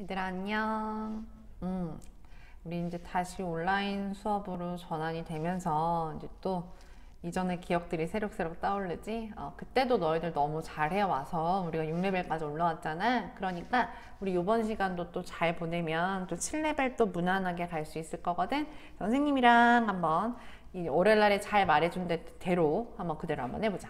얘들아 안녕. 음, 우리 이제 다시 온라인 수업으로 전환이 되면서 이제 또 이전의 기억들이 새록새록 떠오르지. 어, 그때도 너희들 너무 잘해 와서 우리가 6레벨까지 올라왔잖아. 그러니까 우리 이번 시간도 또 잘 보내면 또 7레벨 또 무난하게 갈 수 있을 거거든. 선생님이랑 한번 이 오늘날에 잘 말해준 대로 한번 그대로 한번 해보자.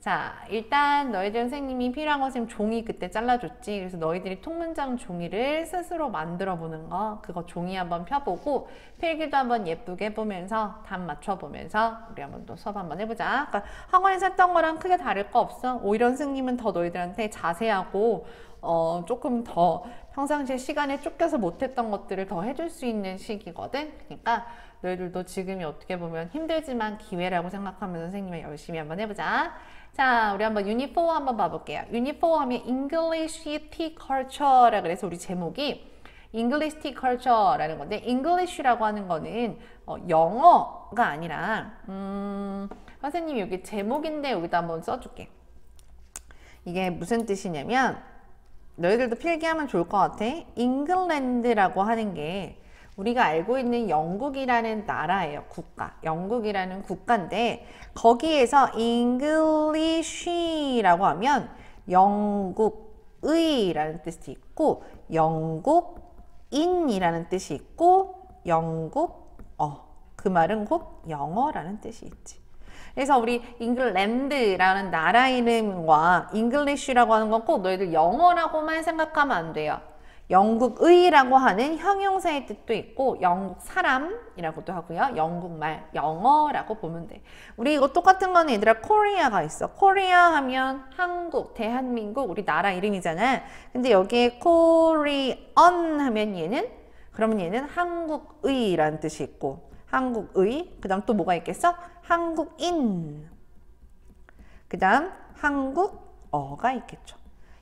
자, 일단 너희들 선생님이 필요한 것은 종이 그때 잘라줬지. 그래서 너희들이 통문장 종이를 스스로 만들어 보는 거, 그거 종이 한번 펴보고 필기도 한번 예쁘게 해보면서 답 맞춰보면서 우리 한번 또 수업 한번 해보자. 그러니까 학원에서 했던 거랑 크게 다를 거 없어. 오히려 선생님은 더 너희들한테 자세하고 어, 조금 더 평상시에 시간에 쫓겨서 못했던 것들을 더 해줄 수 있는 시기거든. 그러니까 너희들도 지금이 어떻게 보면 힘들지만 기회라고 생각하면서 선생님이 열심히 한번 해보자. 자, 우리 한번 4 한번 봐볼게요. 4 하면 English Tea Culture라 그래서 우리 제목이 English Tea Culture라는 건데 English라고 하는 거는 어, 영어가 아니라 음, 선생님이 여기 제목인데 여기다 한번 써줄게. 이게 무슨 뜻이냐면 너희들도 필기하면 좋을 것 같아. 잉글랜드라고 하는 게 우리가 알고 있는 영국이라는 나라예요. 국가. 영국이라는 국가인데 거기에서 English라고 하면 영국의라는 뜻이 있고 영국인이라는 뜻이 있고 영국어 그 말은 곧 영어라는 뜻이 있지. 그래서 우리 England라는 나라 이름과 English라고 하는 건 꼭 너희들 영어라고만 생각하면 안 돼요. 영국의라고 하는 형용사의 뜻도 있고 영국 사람이라고도 하고요. 영국말, 영어라고 보면 돼. 우리 이거 똑같은 거는 얘들아 Korea가 있어. 코리아 하면 한국, 대한민국 우리 나라 이름이잖아. 근데 여기에 Korean 하면 얘는 그러면 얘는 한국의라는 뜻이 있고 한국의 그 다음 또 뭐가 있겠어? 한국인 그 다음 한국어가 있겠죠.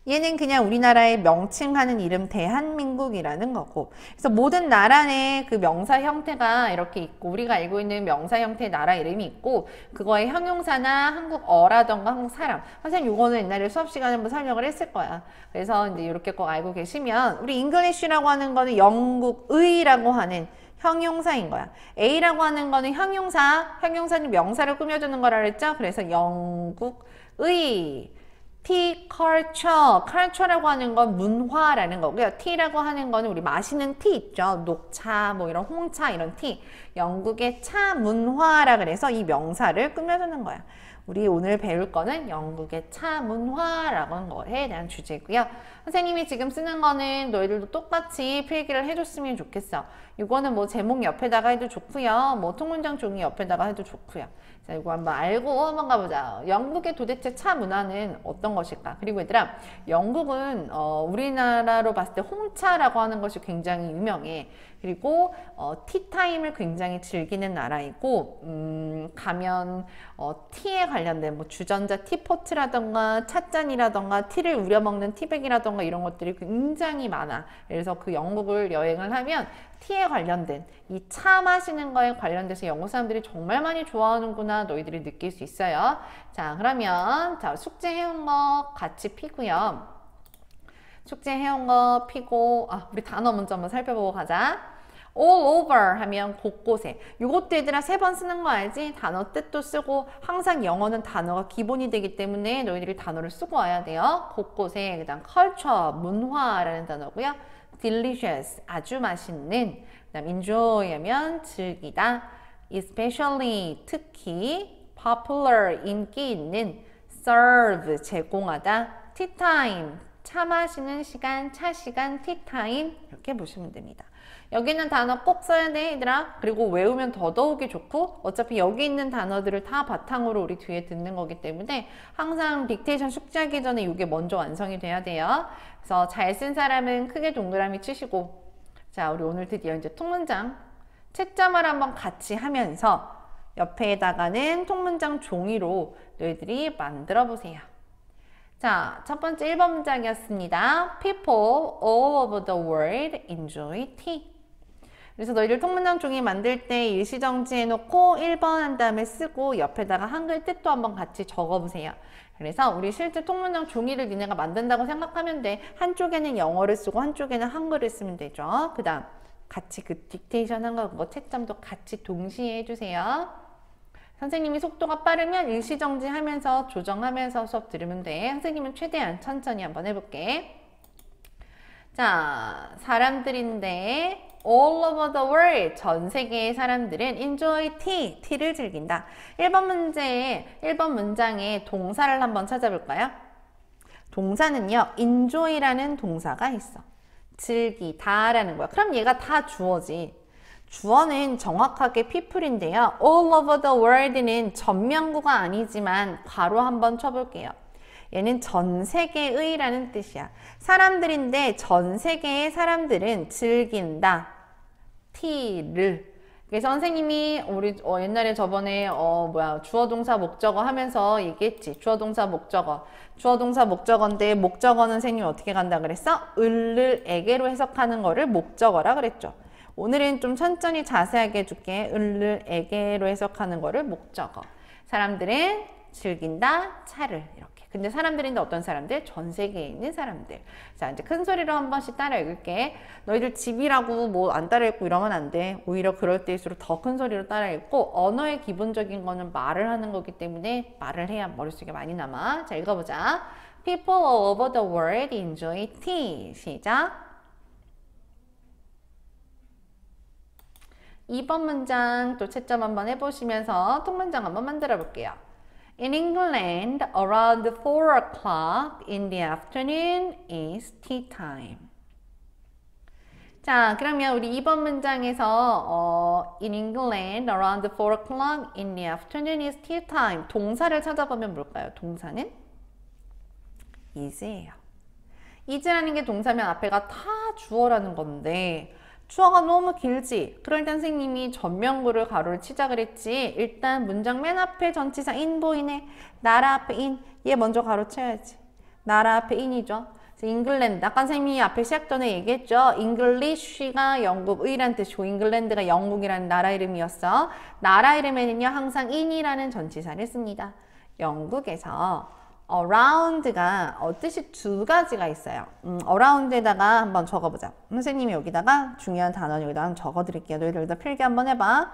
얘는 그냥 우리나라의 명칭하는 이름 대한민국이라는 거고 그래서 모든 나라 내 그 명사 형태가 이렇게 있고 우리가 알고 있는 명사 형태의 나라 이름이 있고 그거의 형용사나 한국어라던가 한국 사람 선생님 이거는 옛날에 수업 시간에 한번 설명을 했을 거야 그래서 이제 이렇게 꼭 알고 계시면 우리 English라고 하는 거는 영국의라고 하는 형용사인 거야. 얘라고 하는 거는 형용사, 형용사는 명사를 꾸며주는 거라 그랬죠? 그래서 영국의 tea culture, culture라고 하는 건 문화라는 거고요. tea라고 하는 거는 우리 마시는 티 있죠. 녹차, 뭐 이런 홍차 이런 티. 영국의 차 문화라 그래서 이 명사를 꾸며주는 거야. 우리 오늘 배울 거는 영국의 차 문화라고 하는 거에 대한 주제고요. 선생님이 지금 쓰는 거는 너희들도 똑같이 필기를 해줬으면 좋겠어. 이거는 뭐 제목 옆에다가 해도 좋고요. 뭐 통문장 종이 옆에다가 해도 좋고요. 자, 이거 한번 알고 한번 가보자. 영국의 도대체 차 문화는 어떤 것일까? 그리고 얘들아, 영국은 어, 우리나라로 봤을 때 홍차라고 하는 것이 굉장히 유명해. 그리고 어, 티타임을 굉장히 즐기는 나라이고 음, 가면 어, 티에 관련된 뭐 주전자 티포트라던가 찻잔이라던가 티를 우려먹는 티백이라던가 이런 것들이 굉장히 많아. 그래서 그 영국을 여행을 하면 티에 관련된 이 차 마시는 거에 관련돼서 영국 사람들이 정말 많이 좋아하는구나 너희들이 느낄 수 있어요. 자 그러면 자 숙제 해온 거 같이 피고요. 숙제 해온 거 피고 아 우리 단어 먼저 한번 살펴보고 가자. all over 하면 곳곳에 이것도 얘들아 세 번 쓰는 거 알지? 단어 뜻도 쓰고 항상 영어는 단어가 기본이 되기 때문에 너희들이 단어를 쓰고 와야 돼요. 곳곳에 그 다음 culture 문화라는 단어고요. Delicious 아주 맛있는 그 다음 enjoy 하면 즐기다 especially 특히 popular 인기 있는 serve 제공하다 tea time 차 마시는 시간, 차 시간, 티타임 이렇게 보시면 됩니다. 여기는 단어 꼭 써야 돼 얘들아. 그리고 외우면 더더욱이 좋고 어차피 여기 있는 단어들을 다 바탕으로 우리 뒤에 듣는 거기 때문에 항상 딕테이션 숙제하기 전에 이게 먼저 완성이 돼야 돼요. 그래서 잘 쓴 사람은 크게 동그라미 치시고 자 우리 오늘 드디어 이제 통문장 채점을 한번 같이 하면서 옆에다가는 통문장 종이로 너희들이 만들어 보세요. 자, 첫 번째 1번 문장이었습니다. People all over the world enjoy tea. 그래서 너희들 통문장 종이 만들 때 일시정지 해놓고 1번 한 다음에 쓰고 옆에다가 한글 뜻도 한번 같이 적어보세요. 그래서 우리 실제 통문장 종이를 니네가 만든다고 생각하면 돼. 한쪽에는 영어를 쓰고 한쪽에는 한글을 쓰면 되죠. 그 다음 같이 그 딕테이션 한 거, 뭐 채점도 같이 동시에 해주세요. 선생님이 속도가 빠르면 일시정지 하면서 조정하면서 수업 들으면 돼. 선생님은 최대한 천천히 한번 해볼게. 자, 사람들인데 all over the world 전 세계의 사람들은 enjoy tea, tea를 즐긴다. 1번 문제에 1번 문장에 동사를 한번 찾아볼까요? 동사는요. enjoy라는 동사가 있어. 즐기다라는 거야. 그럼 얘가 다 주어지. 주어는 정확하게 people인데요. all over the world는 전명구가 아니지만 괄호 한번 쳐볼게요. 얘는 전 세계의라는 뜻이야. 사람들인데 전 세계의 사람들은 즐긴다. 티를. 그래서 선생님이 우리 어, 옛날에 저번에 어 뭐야 주어 동사 목적어 하면서 얘기했지. 주어 동사 목적어. 주어 동사 목적어인데 목적어는 선생님이 어떻게 간다 그랬어? 을을 에게로 해석하는 거를 목적어라 그랬죠. 오늘은 좀 천천히 자세하게 해줄게. 을을 에게로 해석하는 거를 목적어. 사람들은 즐긴다 차를 이렇게. 근데 사람들인데 어떤 사람들? 전 세계에 있는 사람들. 자, 이제 큰 소리로 한 번씩 따라 읽을게. 너희들 집이라고 뭐 안 따라 읽고 이러면 안 돼. 오히려 그럴 때일수록 더 큰 소리로 따라 읽고 언어의 기본적인 거는 말을 하는 거기 때문에 말을 해야 머릿속에 많이 남아. 자, 읽어보자. People all over the world enjoy tea. 시작. 2번 문장 또 채점 한번 해보시면서 통문장 한번 만들어 볼게요. In England, around 4 o'clock in the afternoon is tea time. 자, 그러면 우리 2번 문장에서 어, In England, around 4 o'clock in the afternoon is tea time. 동사를 찾아보면 뭘까요? 동사는 is예요. is라는 게 동사면 앞에가 다 주어라는 건데 주어가 너무 길지? 때 선생님이 전명구를 가로를 치자 그랬지. 일단 문장 맨 앞에 전치사 in 보이네. 나라 앞에 in. 얘 먼저 가로 쳐야지. 나라 앞에 in이죠. England. 아까 선생님이 앞에 시작 전에 얘기했죠. English가 영국의란 뜻이고 England가 영국이라는 나라 이름이었어. 나라 이름에는요. 항상 in이라는 전치사를 씁니다. 영국에서 around가 어, 뜻이 두 가지가 있어요. 음, around에다가 한번 적어보자. 선생님이 여기다가 중요한 단어 여기다 적어 드릴게요. 너희들 여기다 필기 한번 해봐.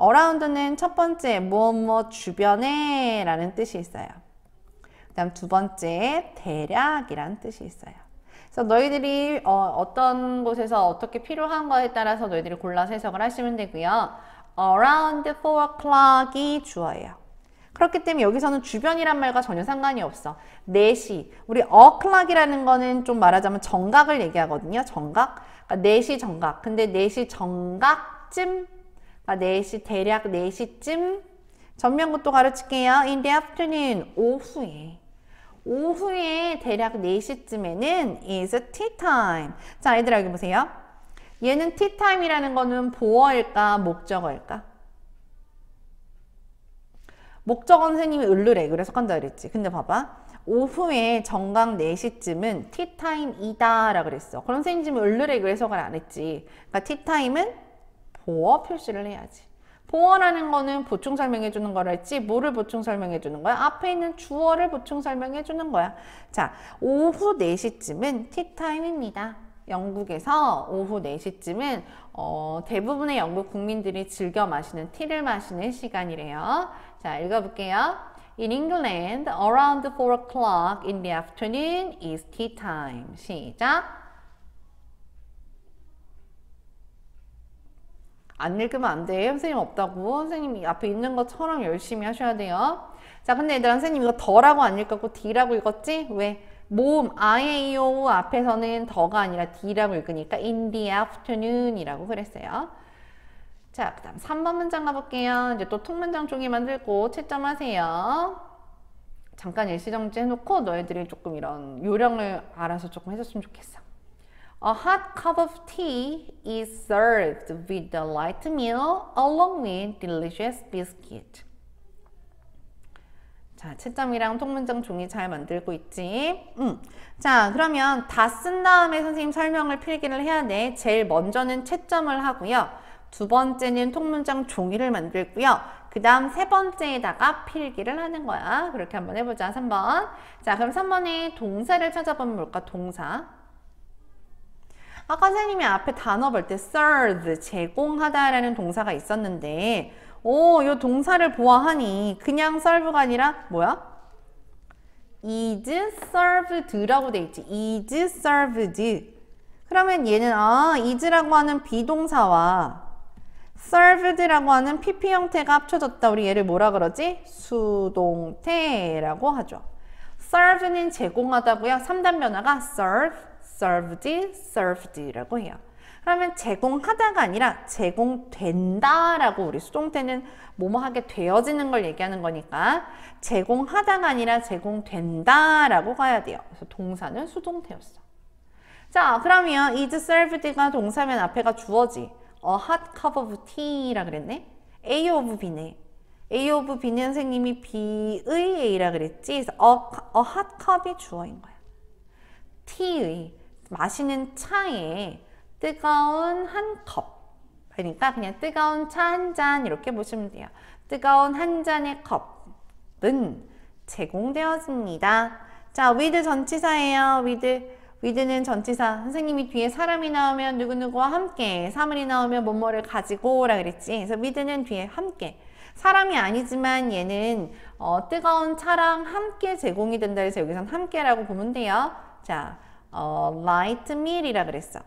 around는 첫 번째 무엇 무엇 주변에 라는 뜻이 있어요. 그 다음 두 번째 대략이라는 뜻이 있어요. 그래서 너희들이 어, 떤 곳에서 어떻게 필요한 거에 따라서 너희들이 골라서 해석을 하시면 되고요. around 4 o'clock이 주어예요. 그렇기 때문에 여기서는 주변이란 말과 전혀 상관이 없어. 4시. 우리 어클락이라는 거는 좀 말하자면 정각을 얘기하거든요. 정각. 그러니까 4시 정각. 근데 4시 정각쯤, 그러니까 4시, 대략 4시쯤. 전면부터 가르칠게요. In the afternoon. 오후에. 오후에 대략 4시쯤에는 is tea time. 자, 얘들아 여기 보세요. 얘는 tea time이라는 거는 보어일까, 목적어일까? 목적어 선생님이 을르래 그래서 한다 그랬지. 근데 봐봐. 오후에 정각 4시쯤은 티타임이다 라 그랬어. 그럼 선생님 지금 을르래 그래서가 안 했지. 그러니까 티타임은 보어 표시를 해야지. 보어라는 거는 보충 설명해 주는 거라 했지 뭐를 보충 설명해 주는 거야? 앞에 있는 주어를 보충 설명해 주는 거야. 자, 오후 4시쯤은 티타임입니다. 영국에서 오후 4시쯤은 어, 대부분의 영국 국민들이 즐겨 마시는 티를 마시는 시간이래요. 자, 읽어볼게요. In England, around 4 o'clock in the afternoon is tea time. 시작. 안 읽으면 안 돼. 선생님 없다고. 선생님이 앞에 있는 것처럼 열심히 하셔야 돼요. 자, 근데 얘들아, 선생님 이거 더라고 안 읽었고 D라고 읽었지? 왜? 모음 I, A, O 앞에서는 더가 아니라 D라고 읽으니까 in the afternoon 이라고 그랬어요. 자, 그 다음 3번 문장 가볼게요. 이제 또 통문장 종이 만들고 채점하세요. 잠깐 일시정지 해놓고 너희들이 조금 이런 요령을 알아서 조금 해줬으면 좋겠어. A hot cup of tea is served with a light meal along with delicious biscuit. 자, 채점이랑 통문장 종이 잘 만들고 있지? 음. 자, 그러면 다 쓴 다음에 선생님 설명을 필기를 해야 돼. 제일 먼저는 채점을 하고요. 두 번째는 통문장 종이를 만들고요. 그 다음 세 번째에다가 필기를 하는 거야. 그렇게 한번 해보자. 3번. 자, 그럼 3번에 동사를 찾아보면 뭘까? 동사. 아까 선생님이 앞에 단어 볼 때 serve, 제공하다라는 동사가 있었는데 오, 이 동사를 보아하니 그냥 serve가 아니라 뭐야? is served라고 돼 있지. is served. 그러면 얘는 아, is라고 하는 비동사와 served라고 하는 pp 형태가 합쳐졌다. 우리 얘를 뭐라 그러지? 수동태라고 하죠. serve는 제공하다고요. 3단 변화가 serve, served, served라고 해요. 그러면 제공하다가 아니라 제공된다라고 우리 수동태는 뭐뭐 하게 되어지는 걸 얘기하는 거니까 제공하다가 아니라 제공된다라고 가야 돼요. 그래서 동사는 수동태였어. 자, 그러면 is served가 동사면 앞에가 주어지. A hot cup of tea라 그랬네. A of B네. A of B는 선생님이 B의 A라 그랬지. 그래서 a, a hot cup이 주어인 거야. T의 마시는 차에 뜨거운 한 컵. 그러니까 그냥 뜨거운 차 한 잔 이렇게 보시면 돼요. 뜨거운 한 잔의 컵은 제공되었습니다. 자, with 전치사예요. with. With는 전치사. 선생님이 뒤에 사람이 나오면 누구누구와 함께, 사물이 나오면 뭐뭐를 가지고 라 그랬지. 그래서 with는 뒤에 함께. 사람이 아니지만 얘는 어, 뜨거운 차랑 함께 제공이 된다 해서 여기선 함께라고 보면 돼요. 자, 어, light meal이라 그랬어.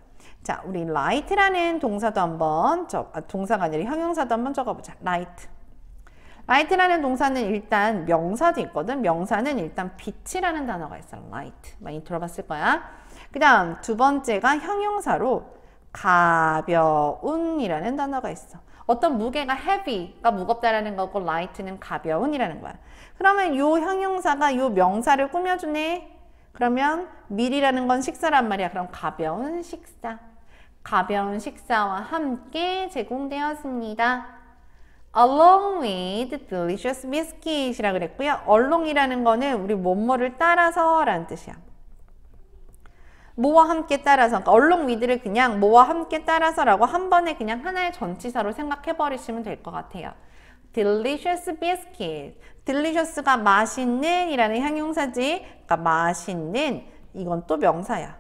자, 우리 light라는 동사도 한번 저 아, 동사가 아니라 형용사도 한번 적어보자. light. Light라는 동사는 일단 명사도 있거든. 명사는 일단 빛이라는 단어가 있어. light. 많이 들어봤을 거야. 그 다음 두 번째가 형용사로 가벼운이라는 단어가 있어. 어떤 무게가 heavy가 무겁다라는 거고 light는 가벼운이라는 거야. 그러면 요 형용사가 요 명사를 꾸며주네. 그러면 밀이라는 건 식사란 말이야. 그럼 가벼운 식사. 가벼운 식사와 함께 제공되었습니다. Along with delicious biscuit이라 그랬고요. along이라는 거는 우리 뭐뭐를 따라서 라는 뜻이야. 뭐와 함께 따라서 그러니까 along with를 그냥 뭐와 함께 따라서라고 한 번에 그냥 하나의 전치사로 생각해 버리시면 될 것 같아요. delicious biscuit. delicious가 맛있는 이라는 형용사지. 그러니까 맛있는 이건 또 명사야.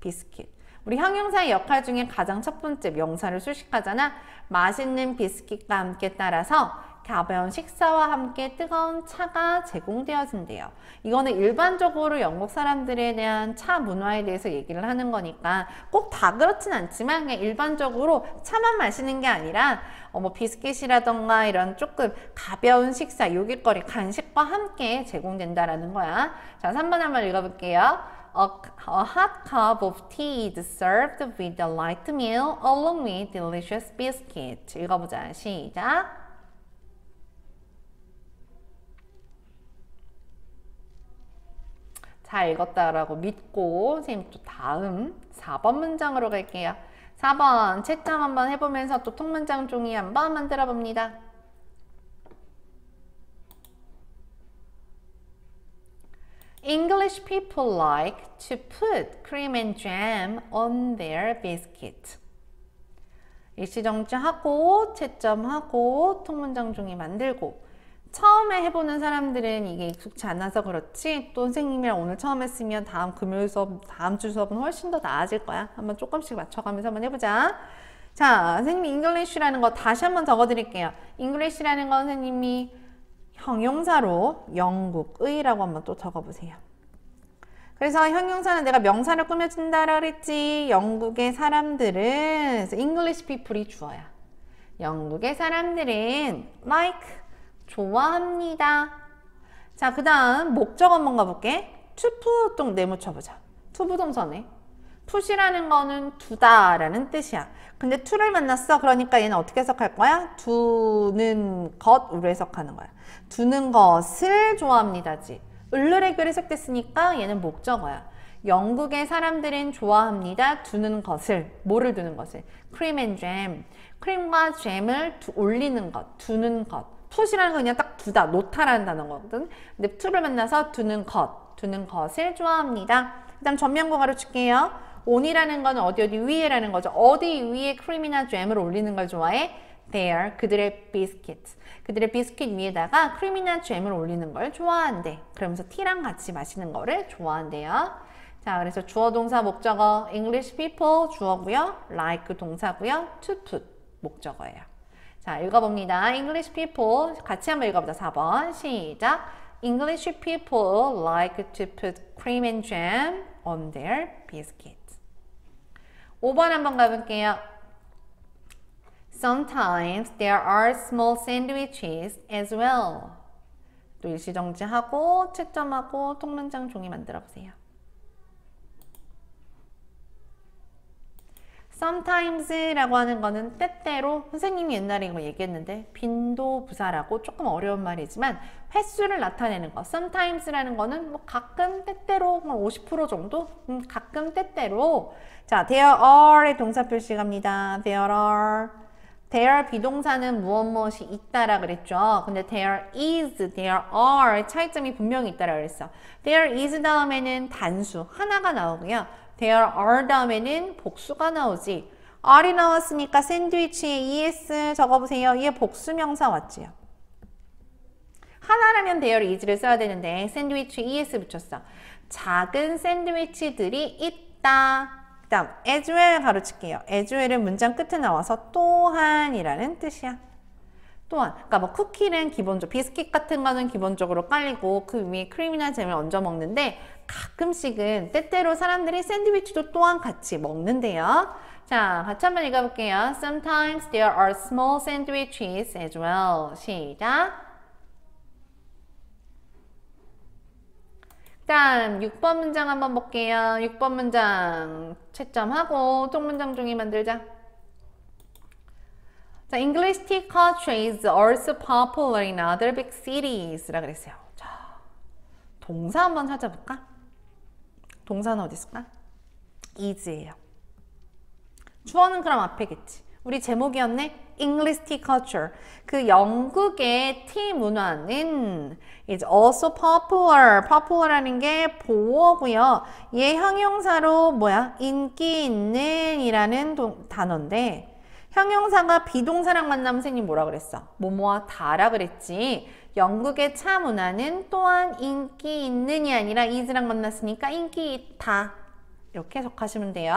비스킷. 우리 형용사의 역할 중에 가장 첫 번째 명사를 수식하잖아. 맛있는 비스킷과 함께 따라서 가벼운 식사와 함께 뜨거운 차가 제공되어진대요. 이거는 일반적으로 영국 사람들에 대한 차 문화에 대해서 얘기를 하는 거니까 꼭 다 그렇진 않지만 그냥 일반적으로 차만 마시는 게 아니라 어, 뭐 비스킷이라던가 이런 조금 가벼운 식사, 요깃거리, 간식과 함께 제공된다라는 거야. 자, 3번 한번 읽어볼게요. A, a hot cup of tea is served with a light meal along with delicious biscuit. 읽어보자. 시작. 잘 읽었다라고 믿고 선생님 또 다음 4번 문장으로 갈게요. 4번 채점 한번 해보면서 또 통문장 종이 한번 만들어 봅니다. English people like to put cream and jam on their biscuit. 일시정지하고 채점하고 통문장 종이 만들고 처음에 해보는 사람들은 이게 익숙치 않아서 그렇지 또 선생님이랑 오늘 처음 했으면 다음 금요일 수업, 다음 주 수업은 훨씬 더 나아질 거야. 한번 조금씩 맞춰가면서 한번 해보자. 자, 선생님이 English라는 거 다시 한번 적어드릴게요. English라는 건 선생님이 형용사로 영국의라고 한번 또 적어보세요. 그래서 형용사는 내가 명사를 꾸며준다라 그랬지. 영국의 사람들은 English people이 주어야. 영국의 사람들은 like 좋아합니다. 자, 그 다음 목적 한번 가볼게. 투푸 동 내묻혀보자. 투부정사네. put이라는 거는 두다라는 뜻이야. 근데 to를 만났어. 그러니까 얘는 어떻게 해석할 거야? 두는 것으로 해석하는 거야. 두는 것을 좋아합니다지. 을르레글 해석됐으니까 얘는 목적어야. 영국의 사람들은 좋아합니다. 두는 것을. 뭐를 두는 것을? Cream and jam. 크림과 잼을 두, 올리는 것, 두는 것. put이라는 건 그냥 딱 두다, 놓다라는 단어거든. 근데 투를 만나서 두는 것, 두는 것을 좋아합니다. 그 다음 전면구 가르칠게요. On이라는 거는 어디 어디 위에라는 거죠. 어디 위에 크림이나 잼을 올리는 걸 좋아해? Their 그들의 비스킷 그들의 비스킷 위에다가 크림이나 잼을 올리는 걸 좋아한대. 그러면서 티랑 같이 마시는 거를 좋아한대요. 자, 그래서 주어 동사 목적어 English people 주어고요. like 동사고요. to put 목적어예요. 자, 읽어봅니다. English people 같이 한번 읽어보자. 4번 시작. English people like to put cream and jam on their biscuits. 5번 한번 가볼게요. Sometimes there are small sandwiches as well. 또 일시정지하고 채점하고 통문장 종이 만들어 보세요. Sometimes라고 하는 거는 때때로 선생님이 옛날에 이거 얘기했는데 빈도부사라고 조금 어려운 말이지만 횟수를 나타내는 거. sometimes라는 거는 뭐 가끔 때때로 50% 정도? 음, 가끔 때때로. 자 there are의 동사 표시 갑니다. there are. there 비동사는 무엇 무엇이 있다라 그랬죠. 근데 there is there are 차이점이 분명히 있다라 그랬어. there is 다음에는 단수 하나가 나오고요 there are 다음에는 복수가 나오지. R이 나왔으니까 샌드위치에 es 적어보세요. 얘 복수명사 왔지요. 하나라면 there is를 써야 되는데 샌드위치 es 붙였어. 작은 샌드위치들이 있다. 그 다음 as well 가로칠게요. as well은 문장 끝에 나와서 또한이라는 뜻이야. 또한 그러니까 뭐 쿠키는 기본적으로 비스킷 같은 거는 기본적으로 깔리고 그 위에 크림이나 잼을 얹어 먹는데 가끔씩은 때때로 사람들이 샌드위치도 또한 같이 먹는데요. 자, 같이 한번 읽어볼게요. Sometimes there are small sandwiches as well. 시작. 다음 6번 문장 한번 볼게요. 6번 문장 채점하고 통문장 종이 만들자. 자, English tea culture is also popular in other big cities 라 그랬어요. 자, 동사 한번 찾아볼까? 동사는 어디 있을까? is예요. 주어는 그럼 앞에겠지. 우리 제목이었네. English tea culture. 그 영국의 티 문화는 is also popular. popular라는 게 보어고요. 얘 형용사로 뭐야? 인기 있는 이라는 단어인데 형용사가 비동사랑 만나면 선생님 뭐라 그랬어? 뭐뭐와 다라 그랬지. 영국의 차 문화는 또한 인기 있는이 아니라 is랑 만났으니까 인기 있다. 이렇게 해석하시면 돼요.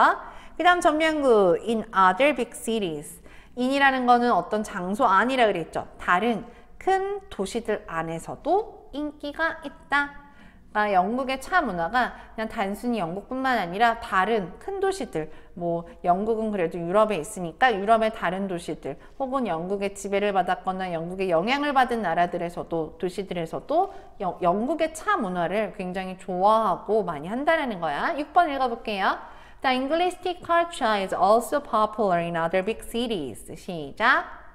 그 다음 전면구 in other big cities. in이라는 거는 어떤 장소 안이라 그랬죠. 다른 큰 도시들 안에서도 인기가 있다. 그러니까 영국의 차 문화가 그냥 단순히 영국뿐만 아니라 다른 큰 도시들 뭐 영국은 그래도 유럽에 있으니까 유럽의 다른 도시들 혹은 영국의 지배를 받았거나 영국의 영향을 받은 나라들에서도 도시들에서도 여, 영국의 차 문화를 굉장히 좋아하고 많이 한다는 거야. 6번 읽어볼게요. The English tea culture is also popular in other big cities. 시작.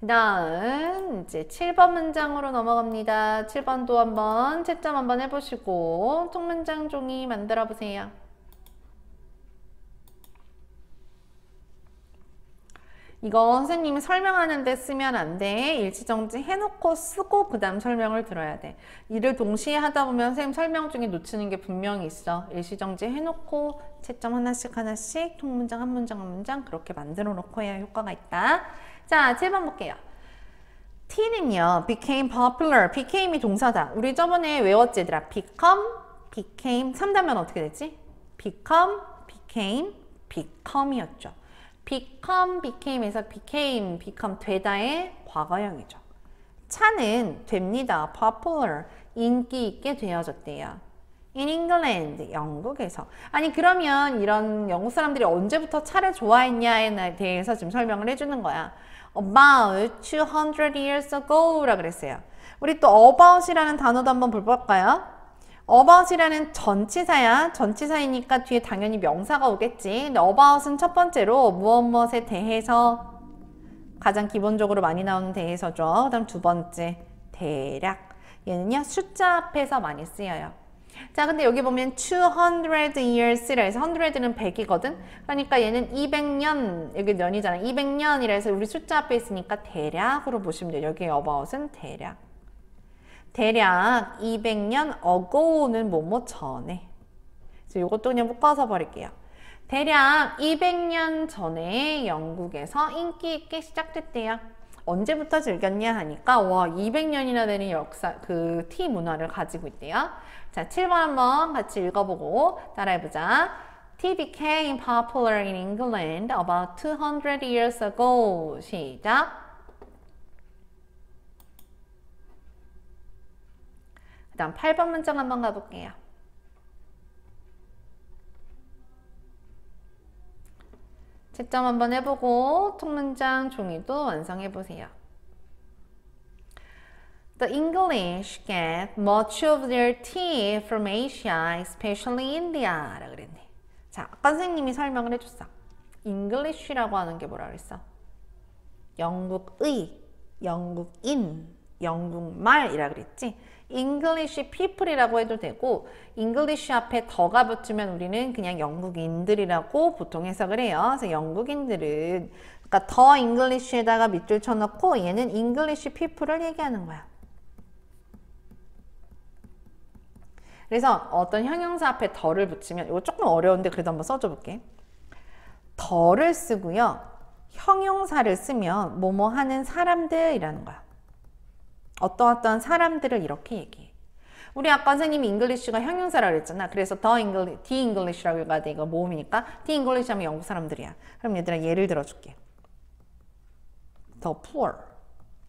그 다음 이제 7번 문장으로 넘어갑니다. 7번도 한번 채점 한번 해보시고 통문장 종이 만들어 보세요. 이거 선생님이 설명하는데 쓰면 안 돼. 일치정지 해놓고 쓰고 그 다음 설명을 들어야 돼. 이를 동시에 하다 보면 선생님 설명 중에 놓치는 게 분명히 있어. 일시정지 해놓고 채점 하나씩 하나씩 통문장 한 문장 한 문장 그렇게 만들어 놓고 해야 효과가 있다. 자, 7번 볼게요. T는요, became popular. became이 동사다. 우리 저번에 외웠지, 얘들아. become, became. 3단면 어떻게 됐지? become, became, become이었죠. become, became에서 became, become 되다의 과거형이죠. 차는 됩니다. popular. 인기 있게 되어졌대요. in England, 영국에서. 아니 그러면 이런 영국 사람들이 언제부터 차를 좋아했냐에 대해서 지금 설명을 해주는 거야. About 200 years ago 라 그랬어요. 우리 또 about이라는 단어도 한번 볼까요? about이라는 전치사야. 전치사이니까 뒤에 당연히 명사가 오겠지. 근데 about은 첫 번째로 무엇 무엇에 대해서 가장 기본적으로 많이 나오는 대해서죠. 그 다음 두 번째 대략. 얘는요 숫자 앞에서 많이 쓰여요. 자, 근데 여기 보면 200 years라 해서 100는 100이거든. 그러니까 얘는 200년, 여기 년이잖아. 200년이라 해서 우리 숫자 앞에 있으니까 대략으로 보시면 돼요. 여기 about은 대략. 대략 200년 ago는 뭐뭐 전에. 그래서 이것도 그냥 묶어서 버릴게요. 대략 200년 전에 영국에서 인기 있게 시작됐대요. 언제부터 즐겼냐 하니까 와 200년이나 되는 역사 그 티 문화를 가지고 있대요. 자 7번 한번 같이 읽어보고 따라해보자. Tea became popular in England about 200 years ago. 시작. 그 다음 8번 문장 한번 가볼게요. 채점 한번 해보고 통문장 종이도 완성해보세요. The English get much of their tea from Asia, especially India. 라 그랬네. 자, 아까 선생님이 설명을 해줬어. English라고 하는 게 뭐라 그랬어? 영국의, 영국인, 영국말이라 그랬지? English people이라고 해도 되고 English 앞에 더가 붙으면 우리는 그냥 영국인들이라고 보통 해석을 해요. 그래서 영국인들은 그러니까 더 English에다가 밑줄 쳐놓고 얘는 English people을 얘기하는 거야. 그래서 어떤 형용사 앞에 더를 붙이면 이거 조금 어려운데 그래도 한번 써줘 볼게. the를 쓰고요. 형용사를 쓰면 뭐뭐 하는 사람들이라는 거야. 어떠어떤 사람들을 이렇게 얘기해. 우리 아까 선생님이 English가 형용사라고 그랬잖아. 그래서 the Engli, the English라고 해가 돼. 이거 모음이니까. The English 하면 영국 사람들이야. 그럼 얘들아 예를 들어줄게. The poor.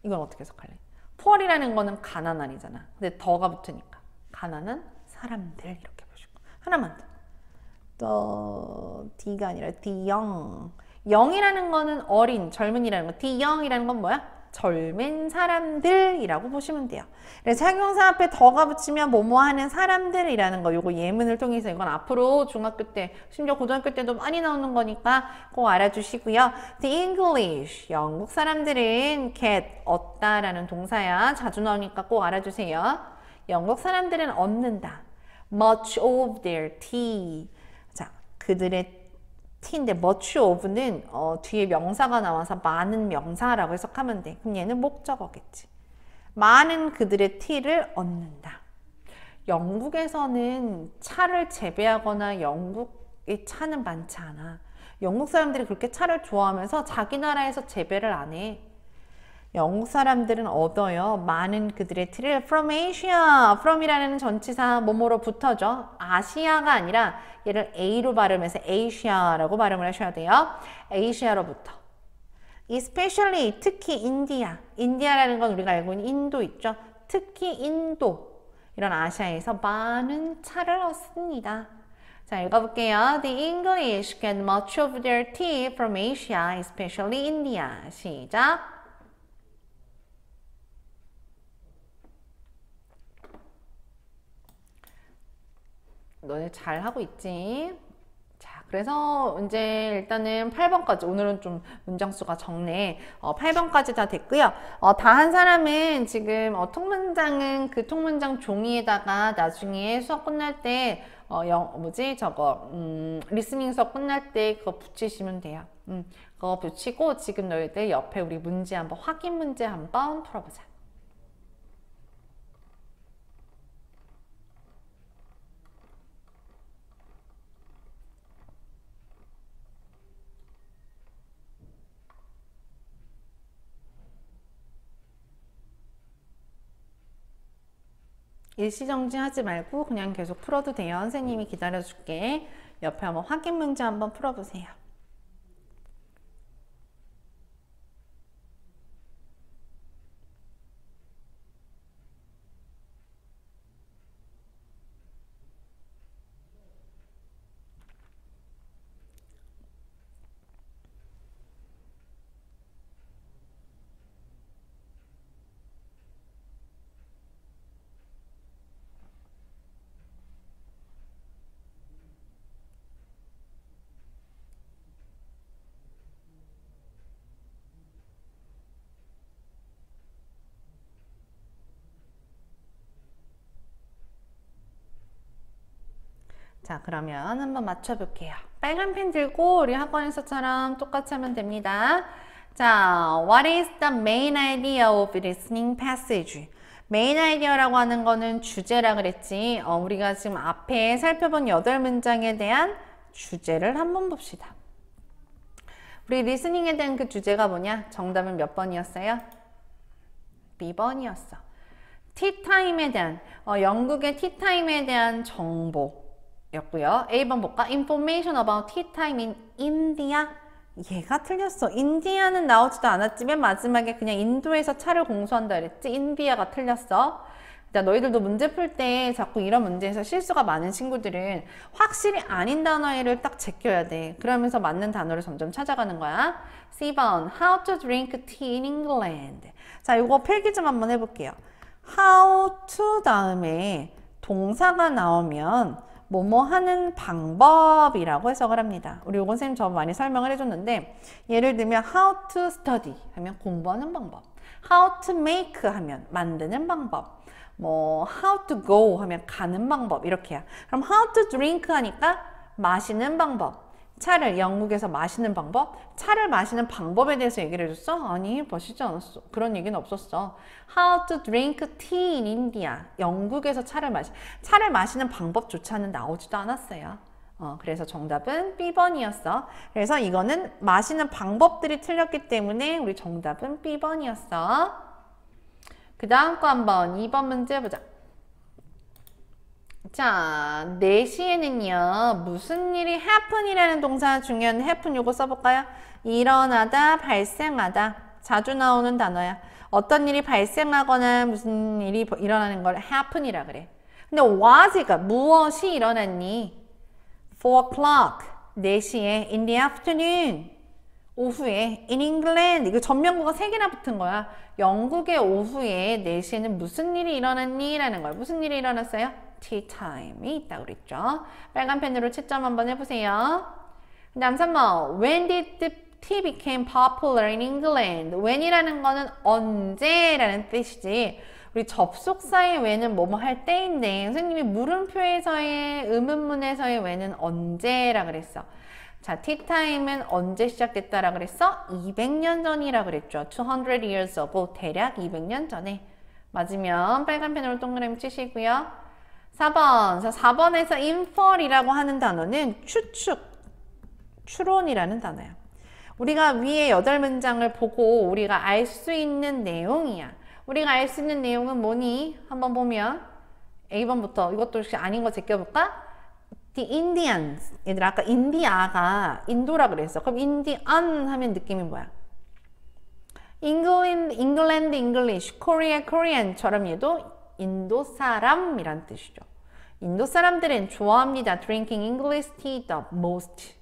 이건 어떻게 해석할래? poor이라는 거는 가난한이잖아. 근데 the가 붙으니까. 가난한 사람들 이렇게 보시고. 하나만 더. 더 D가 아니라 D young. 영이라는 거는 어린, 젊은이라는 거. D young이라는 건 뭐야? 젊은 사람들이라고 보시면 돼요. 그래서 형용사 앞에 더가 붙이면 뭐뭐 하는 사람들이라는 거 요거 예문을 통해서 이건 앞으로 중학교 때 심지어 고등학교 때도 많이 나오는 거니까 꼭 알아주시고요. The English 영국 사람들은 get 얻다라는 동사야 자주 나오니까 꼭 알아주세요. 영국 사람들은 얻는다. Much of their tea 자 그들의 t인데 much of는 어, 뒤에 명사가 나와서 많은 명사라고 해석하면 돼. 그럼 얘는 목적어겠지. 많은 그들의 티를 얻는다. 영국에서는 차를 재배하거나 영국의 차는 많지 않아. 영국 사람들이 그렇게 차를 좋아하면서 자기 나라에서 재배를 안 해. 영국 사람들은 얻어요. 많은 그들의 티를 from Asia, from이라는 전치사 뭐뭐로 붙어죠. 아시아가 아니라 얘를 A로 발음해서 Asia라고 발음을 하셔야 돼요. Asia로부터. especially 특히 인디아. 인디아라는 건 우리가 알고 있는 인도 있죠. 특히 인도. 이런 아시아에서 많은 차를 얻습니다. 자, 읽어볼게요. The English get much of their tea from Asia, especially India. 시작. 너네 잘 하고 있지? 자, 그래서 이제 일단은 8번까지 오늘은 좀 문장 수가 적네. 어, 8번까지 다 됐고요. 어, 다 한 사람은 지금 어, 통문장은 그 통문장 종이에다가 나중에 수업 끝날 때 어, 영, 뭐지 저거 음, 리스닝 수업 끝날 때 그거 붙이시면 돼요. 음, 그거 붙이고 지금 너희들 옆에 우리 문제 한번 확인 문제 한번 풀어보자. 일시정지 하지 말고 그냥 계속 풀어도 돼요. 선생님이 기다려줄게. 옆에 한번 확인 문제 한번 풀어보세요. 자 그러면 한번 맞춰볼게요. 빨간 펜 들고 우리 학원에서처럼 똑같이 하면 됩니다. 자, what is the main idea of listening passage? Main idea라고 하는 거는 주제라 그랬지. 어, 우리가 지금 앞에 살펴본 여덟 문장에 대한 주제를 한번 봅시다. 우리 listening에 대한 그 주제가 뭐냐? 정답은 몇 번이었어요? B번이었어. 티타임에 대한, 어, 영국의 티타임에 대한 정보 였고요. A번 볼까? Information about tea time in India. 얘가 틀렸어. India는 나오지도 않았지. 맨 마지막에 그냥 인도에서 차를 공수한다 그랬지. India가 틀렸어. 그러니까 너희들도 문제 풀 때 자꾸 이런 문제에서 실수가 많은 친구들은 확실히 아닌 단어를 딱 제껴야 돼. 그러면서 맞는 단어를 점점 찾아가는 거야. C번, how to drink tea in England. 자, 이거 필기 좀 한번 해볼게요. how to 다음에 동사가 나오면 뭐뭐 하는 방법이라고 해석을 합니다. 우리 요건 쌤저 많이 설명을 해줬는데 예를 들면 how to study 하면 공부하는 방법 how to make 하면 만드는 방법 뭐 how to go 하면 가는 방법 이렇게야. 그럼 how to drink 하니까 마시는 방법 차를 영국에서 마시는 방법? 차를 마시는 방법에 대해서 얘기를 해줬어? 아니, 마시지 않았어. 그런 얘기는 없었어. How to drink tea in India. 영국에서 차를 마시, 차를 마시는 방법조차는 나오지도 않았어요. 어, 그래서 정답은 B번이었어. 그래서 이거는 마시는 방법들이 틀렸기 때문에 우리 정답은 B번이었어. 그 다음 거 한번 2번 문제 보자. 자, 4시에는요, 무슨 일이 happen이라는 동사 중요한 happen 요거 써볼까요? 일어나다, 발생하다. 자주 나오는 단어야. 어떤 일이 발생하거나 무슨 일이 일어나는 걸 happen이라 그래. 근데 was가 무엇이 일어났니? 4 o'clock, 4시에 in the afternoon. 오후에 in England 이거 전명구가 세 개나 붙은 거야. 영국의 오후에 4시에는 무슨 일이 일어났니? 라는 거야. 무슨 일이 일어났어요? Time이 있다고 그랬죠. 빨간 펜으로 채점 한번 해보세요. 그 다음 3번 When did the tea became popular in England? when이라는 거는 언제라는 뜻이지. 우리 접속사의 when은 뭐뭐 할 때인데 선생님이 물음표에서의 의문문에서의 when은 언제라 그랬어. 자, 티타임은 언제 시작됐다라 그랬어? 200년 전이라 그랬죠. 200 years ago. 대략 200년 전에. 맞으면 빨간 펜으로 동그라미 치시고요. 4번. 4번에서 infer이라고 하는 단어는 추측, 추론이라는 단어야. 우리가 위에 8문장을 보고 우리가 알 수 있는 내용이야. 우리가 알 수 있는 내용은 뭐니? 한번 보면 A번부터 이것도 혹시 아닌 거 제껴볼까? The Indians. 얘들아 아까 인디아가 인도라 그랬어. 그럼 인디안 하면 느낌이 뭐야? England, England, English, Korea, Korean처럼 얘도 인도 사람이란 뜻이죠. 인도 사람들은 좋아합니다. Drinking English tea the most.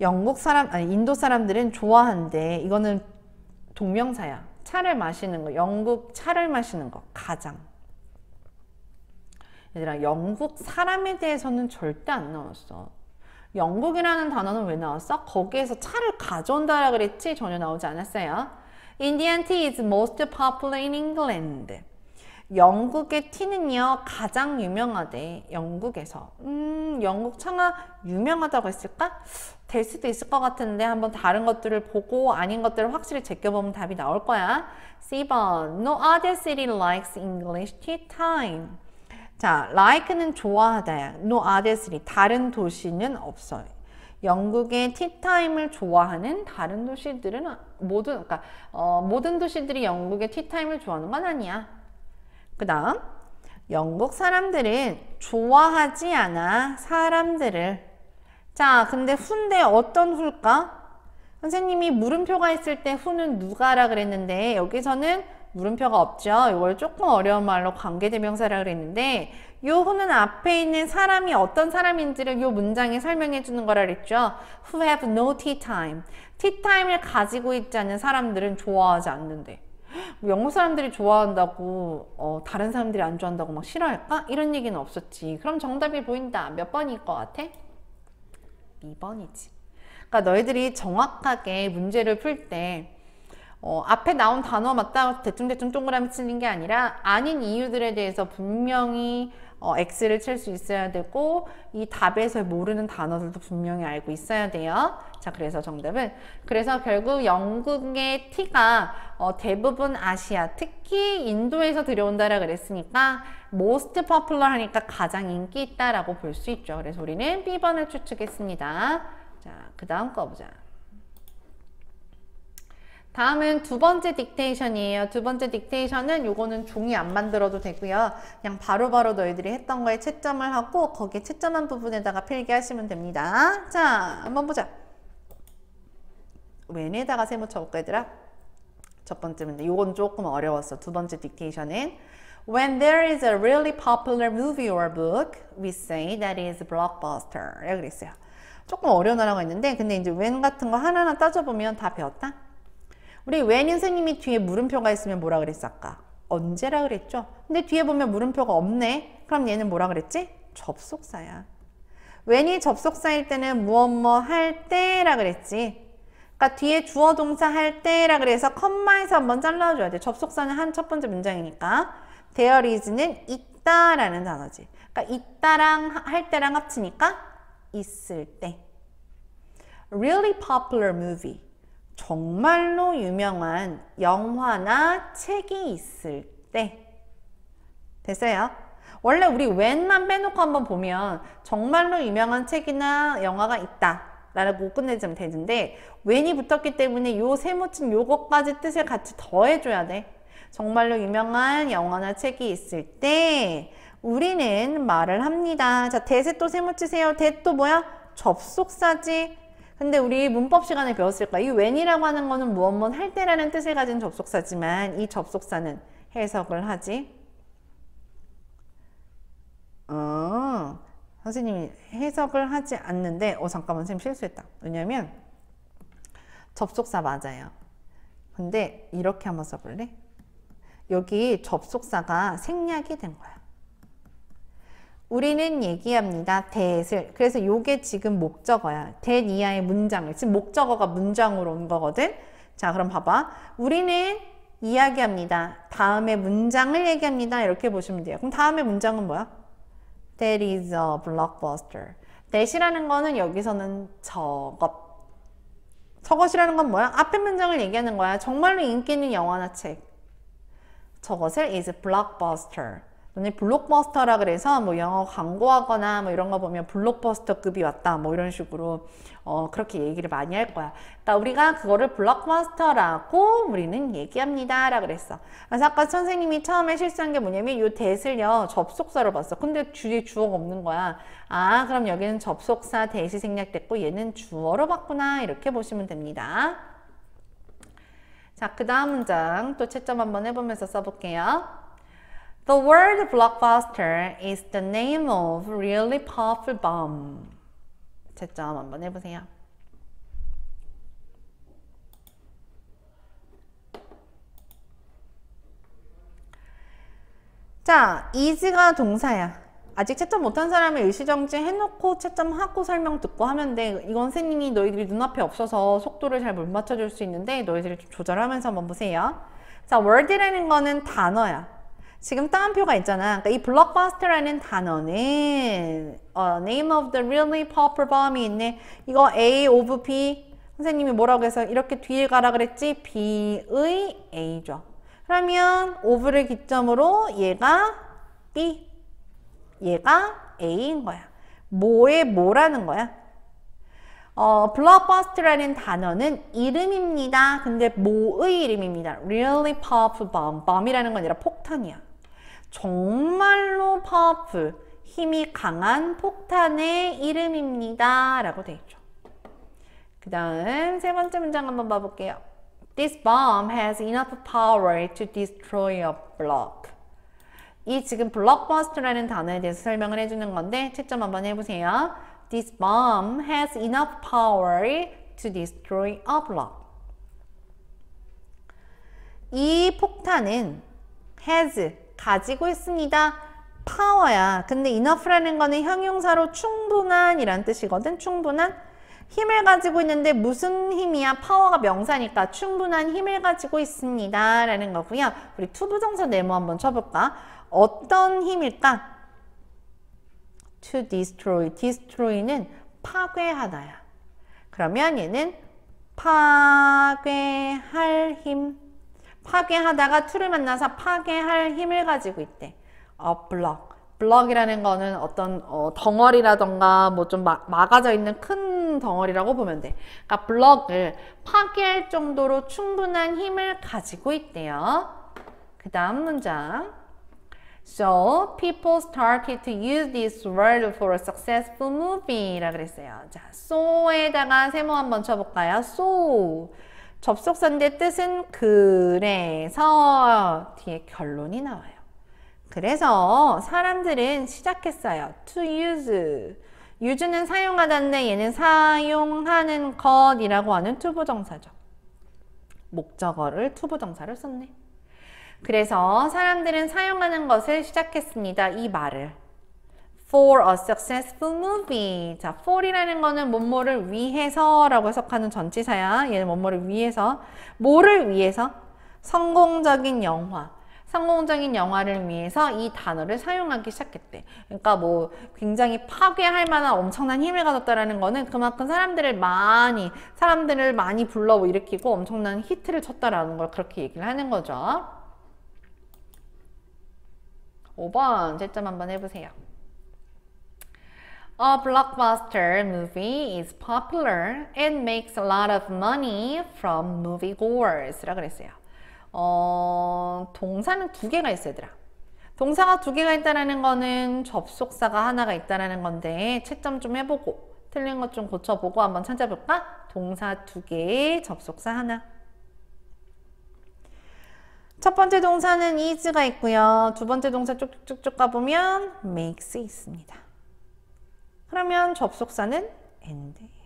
영국 사람, 아니, 인도 사람들은 좋아한대. 이거는 동명사야. 차를 마시는 거. 영국 차를 마시는 거. 가장. 얘들아, 영국 사람에 대해서는 절대 안 나왔어. 영국이라는 단어는 왜 나왔어? 거기에서 차를 가져온다라 그랬지? 전혀 나오지 않았어요. Indian tea is most popular in England. 영국의 티는요 가장 유명하대 영국에서. 음 영국 차가 유명하다고 했을까? 될 수도 있을 것 같은데 한번 다른 것들을 보고 아닌 것들을 확실히 제껴보면 답이 나올 거야. C번 No other city likes English tea time. 자 like는 좋아하다야 No other city 다른 도시는 없어요. 영국의 티타임을 좋아하는 다른 도시들은 모든 그러니까 어, 모든 도시들이 영국의 티타임을 좋아하는 건 아니야 그 다음 영국 사람들은 좋아하지 않아 사람들을 자 근데 후인데 어떤 후일까? 선생님이 물음표가 있을 때 후는 누가라 그랬는데 여기서는 물음표가 없죠. 이걸 조금 어려운 말로 관계대명사라 그랬는데 요 후는 앞에 있는 사람이 어떤 사람인지를 요 문장에 설명해 주는 거라 그랬죠. Who have no tea time. tea time을 가지고 있지 않은 사람들은 좋아하지 않는데. 뭐 영국 사람들이 좋아한다고 어, 다른 사람들이 안 좋아한다고 막 싫어할까? 이런 얘기는 없었지. 그럼 정답이 보인다. 몇 번일 것 같아? 2번이지. 그러니까 너희들이 정확하게 문제를 풀때 어, 앞에 나온 단어 맞다 대충대충 동그라미 치는 게 아니라 아닌 이유들에 대해서 분명히 어, X를 칠 수 있어야 되고 이 답에서 모르는 단어들도 분명히 알고 있어야 돼요. 자, 그래서 정답은 그래서 결국 영국의 티가 어, 대부분 아시아, 특히 인도에서 들여온다라 그랬으니까 most popular 하니까 가장 인기 있다라고 볼 수 있죠. 그래서 우리는 B번을 추측했습니다. 자, 그 다음 거 보자. 다음은 두 번째 딕테이션이에요. 두 번째 딕테이션은 요거는 종이 안 만들어도 되고요. 그냥 바로바로 바로 너희들이 했던 거에 채점을 하고 거기에 채점한 부분에다가 필기하시면 됩니다. 자, 한번 보자. 웬에다가 세모 쳐볼까 얘들아? 첫 번째 문제. 요건 조금 어려웠어. 두 번째 딕테이션은 When there is a really popular movie or book, we say that is blockbuster. 이라고 그랬어요. 조금 어려운 단어가 있는데 근데 이제 when 같은 거 하나하나 따져보면 다 배웠다? 우리 웬 선생님이 뒤에 물음표가 있으면 뭐라 그랬어 아까? 언제라 그랬죠? 근데 뒤에 보면 물음표가 없네? 그럼 얘는 뭐라 그랬지? 접속사야. 웬이 접속사일 때는 무엇 뭐 할 때라 그랬지. 그러니까 뒤에 주어 동사 할 때라 그래서 컴마에서 한번 잘라줘야 돼. 접속사는 한 첫 번째 문장이니까. there is는 있다라는 단어지. 그러니까 있다랑 할 때랑 합치니까 있을 때. really popular movie. 정말로 유명한 영화나 책이 있을 때 됐어요? 원래 우리 when만 빼놓고 한번 보면 정말로 유명한 책이나 영화가 있다 라고 끝내주면 되는데 when이 붙었기 때문에 요 세모친 요것까지 뜻을 같이 더해줘야 돼 정말로 유명한 영화나 책이 있을 때 우리는 말을 합니다 자 대세 또 세모치세요 대 또 뭐야? 접속사지 근데 우리 문법 시간에 배웠을 거야. 이 when이라고 하는 거는 무엇 할 때라는 뜻을 가진 접속사지만 이 접속사는 해석을 하지. 어, 선생님이 해석을 하지 않는데 어 잠깐만 선생님 실수했다. 왜냐면 접속사 맞아요. 근데 이렇게 한번 써볼래? 여기 접속사가 생략이 된 거야. 우리는 얘기합니다. 대을 그래서 요게 지금 목적어야. 대 이하의 문장을. 지금 목적어가 문장으로 온 거거든. 자, 그럼 봐봐. 우리는 이야기합니다. 다음에 문장을 얘기합니다. 이렇게 보시면 돼요. 그럼 다음에 문장은 뭐야? That is a blockbuster. that이라는 거는 여기서는 저것. 저것이라는 건 뭐야? 앞에 문장을 얘기하는 거야. 정말로 인기 있는 영화나 책. 저것을 is blockbuster. 너네 블록버스터라 그래서 뭐 영어 광고하거나 뭐 이런 거 보면 블록버스터급이 왔다 뭐 이런 식으로 어 그렇게 얘기를 많이 할 거야. 그러니까 우리가 그거를 블록버스터라고 우리는 얘기합니다 라 그랬어. 그래서 아까 선생님이 처음에 실수한 게 뭐냐면 요 대을요 접속사로 봤어. 근데 뒤에 주어가 없는 거야. 아 그럼 여기는 접속사 대시 생략됐고 얘는 주어로 봤구나 이렇게 보시면 됩니다. 자, 그 다음 문장 또 채점 한번 해보면서 써볼게요. The word blockbuster is the name of really powerful bomb. 채점 한번 해보세요. 자, is가 동사야. 아직 채점 못한 사람을 일시정지 해놓고 채점하고 설명 듣고 하면 돼. 이건 선생님이 너희들이 눈앞에 없어서 속도를 잘 못 맞춰줄 수 있는데 너희들이 좀 조절하면서 한번 보세요. 자, word라는 거는 단어야. 지금 따옴표가 있잖아. 그러니까 이 blockbuster라는 단어는 어, name of the really popular bomb이 있네. 이거 A of B 선생님이 뭐라고 해서 이렇게 뒤에 가라 그랬지? B의 A죠. 그러면 of를 기점으로 얘가 B, 얘가 A인 거야. 뭐의 뭐라는 거야? 어, blockbuster라는 단어는 이름입니다. 근데 뭐의 이름입니다. really powerful bomb. bomb이라는 건 아니라 폭탄이야. 정말로 파워풀, 힘이 강한 폭탄의 이름입니다. 라고 되어 있죠. 그 다음 세 번째 문장 한번 봐볼게요. This bomb has enough power to destroy a block. 이 지금 blockbuster라는 단어에 대해서 설명을 해주는 건데 채점 한번 해보세요. This bomb has enough power to destroy a block. 이 폭탄은 has 가지고 있습니다. 파워야. 근데 enough라는 거는 형용사로 충분한 이란 뜻이거든. 충분한. 힘을 가지고 있는데 무슨 힘이야? 파워가 명사니까 충분한 힘을 가지고 있습니다. 라는 거고요. 우리 투부정사 네모 한번 쳐볼까? 어떤 힘일까? to destroy. destroy는 파괴하다야. 그러면 얘는 파괴할 힘. 파괴하다가 to를 만나서 파괴할 힘을 가지고 있대. a block. 블럭이라는 거는 어떤 어, 덩어리라던가 뭐 좀 막아져 있는 큰 덩어리라고 보면 돼. 그러니까 블럭을 파괴할 정도로 충분한 힘을 가지고 있대요. 그 다음 문장. So people started to use this word for a successful movie 라 그랬어요. 자, so에다가 세모 한번 쳐볼까요? so 접속사인데 뜻은 그래서 뒤에 결론이 나와요. 그래서 사람들은 시작했어요. to use. use는 사용하다인데 얘는 사용하는 것이라고 하는 투부정사죠. 목적어를 투부정사를 썼네. 그래서 사람들은 사용하는 것을 시작했습니다. 이 말을. For a successful movie. 자, for이라는 거는 뭐뭐를 위해서라고 해석하는 전치사야. 얘는 뭐뭐를 위해서. 뭐를 위해서? 성공적인 영화. 성공적인 영화를 위해서 이 단어를 사용하기 시작했대. 그러니까 뭐 굉장히 파괴할 만한 엄청난 힘을 가졌다라는 거는 그만큼 사람들을 많이 사람들을 많이 불러 일으키고 엄청난 히트를 쳤다라는 걸 그렇게 얘기를 하는 거죠. 5번 채점 한번 해보세요. A blockbuster movie is popular and makes a lot of money from moviegoers 라 그랬어요. 어, 동사는 두 개가 있어요, 얘들아. 동사가 두 개가 있다는 거는 접속사가 하나가 있다는 건데 채점 좀 해보고 틀린 것 좀 고쳐보고 한번 찾아볼까? 동사 두 개, 접속사 하나. 첫 번째 동사는 is가 있고요. 두 번째 동사 쭉쭉쭉 가보면 makes 있습니다. 그러면 접속사는 and예요.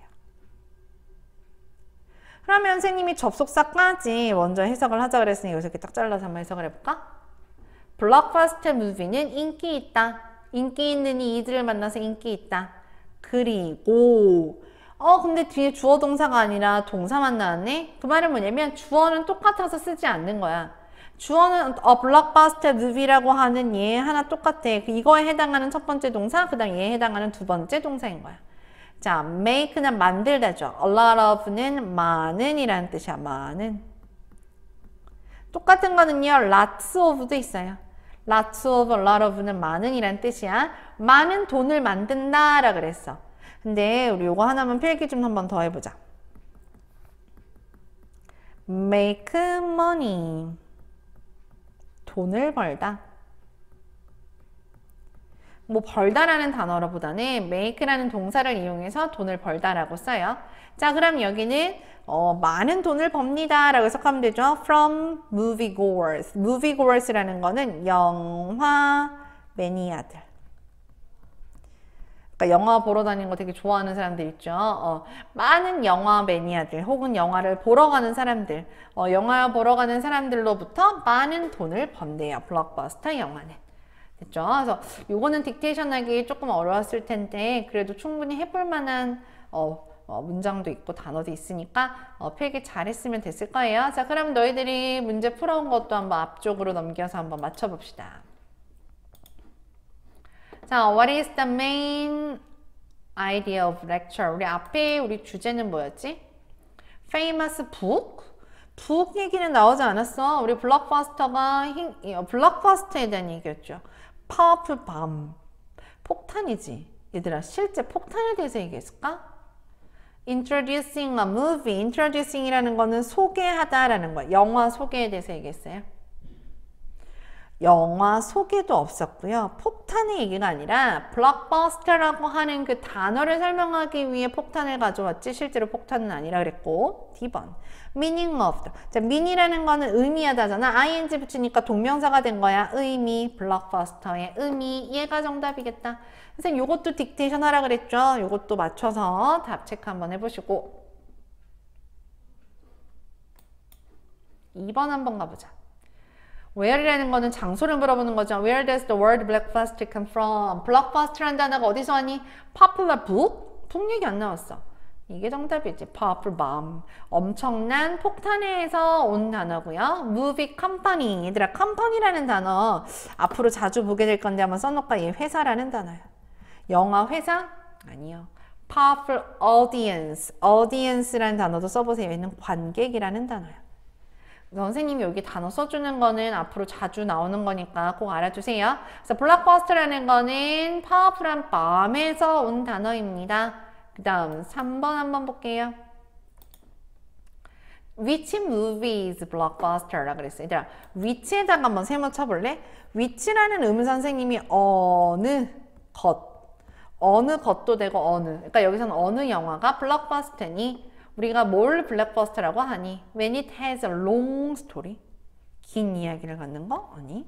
그러면 선생님이 접속사까지 먼저 해석을 하자 그랬으니 여기서 이렇게 딱 잘라서 한번 해석을 해볼까? 블록버스터 무비는 인기 있다. 인기 있는 이 이들을 만나서 인기 있다. 그리고 어 근데 뒤에 주어 동사가 아니라 동사만 나왔네? 그 말은 뭐냐면 주어는 똑같아서 쓰지 않는 거야. 주어는 어, 블록버스터 movie라고 하는 얘 하나 똑같아. 그 이거에 해당하는 첫 번째 동사, 그 다음 얘에 해당하는 두 번째 동사인 거야. 자, make는 만들다죠. a lot of는 많은 이라는 뜻이야. 많은. 똑같은 거는요. lots of도 있어요. lots of, a lot of는 많은 이라는 뜻이야. 많은 돈을 만든다 라 그랬어. 근데 우리 요거 하나만 필기 좀 한번 더 해보자. make money. 돈을 벌다. 뭐 벌다라는 단어로보다는 make라는 동사를 이용해서 돈을 벌다라고 써요. 자, 그럼 여기는 어, 많은 돈을 법니다 라고 해석하면 되죠. From moviegoers. moviegoers라는 거는 영화 매니아들. 그러니까 영화 보러 다니는 거 되게 좋아하는 사람들 있죠. 어, 많은 영화 매니아들 혹은 영화를 보러 가는 사람들, 어, 영화 보러 가는 사람들로부터 많은 돈을 번대요. 블록버스터 영화는. 됐죠? 그래서 요거는 딕테이션 하기 조금 어려웠을 텐데 그래도 충분히 해볼 만한 어, 어, 문장도 있고 단어도 있으니까 어, 필기 잘했으면 됐을 거예요. 자, 그럼 너희들이 문제 풀어온 것도 한번 앞쪽으로 넘겨서 한번 맞춰봅시다. 자, what is the main idea of lecture? 우리 앞에 우리 주제는 뭐였지? famous book? 북 얘기는 나오지 않았어. 우리 블록버스터가 어, 블록버스터에 대한 얘기였죠. Powerful bomb. 폭탄이지. 얘들아, 실제 폭탄에 대해서 얘기했을까? Introducing a movie. Introducing이라는 거는 소개하다라는 거야. 영화 소개에 대해서 얘기했어요. 영화 소개도 없었고요. 폭탄의 얘기가 아니라 블록버스터라고 하는 그 단어를 설명하기 위해 폭탄을 가져왔지 실제로 폭탄은 아니라 그랬고 D번 meaning of 자, mean이라는 거는 의미하다잖아. ing 붙이니까 동명사가 된 거야. 의미, 블록버스터의 의미 얘가 정답이겠다. 선생님 요것도 딕테이션 하라 그랬죠. 요것도 맞춰서 답 체크 한번 해보시고 2번 한번 가보자. Where이라는 거는 장소를 물어보는 거죠. Where does the word blockbuster come from? blockbuster라는 단어가 어디서 왔니? popular book? 북 얘기 안 나왔어. 이게 정답이지. powerful bomb. 엄청난 폭탄에서 온 단어고요. movie company. 얘들아, company라는 단어 앞으로 자주 보게 될 건데 한번 써놓을까? 얘 회사라는 단어야. 영화 회사? 아니요. powerful audience. audience라는 단어도 써보세요. 얘는 관객이라는 단어야. 선생님이 여기 단어 써주는 거는 앞으로 자주 나오는 거니까 꼭 알아주세요. 그래서 블록버스터라는 거는 파워풀한 밤에서 온 단어입니다. 그 다음 3번 한번 볼게요. Which movie is blockbuster라 그랬어요. 얘들아, which에다가 한번 세모 쳐볼래? which라는 의문 선생님이 어느 것, 어느 것도 되고 어느. 그러니까 여기서는 어느 영화가 블록버스터니 우리가 뭘 블랙버스터라고 하니? When it has a long story. 긴 이야기를 갖는 거? 아니.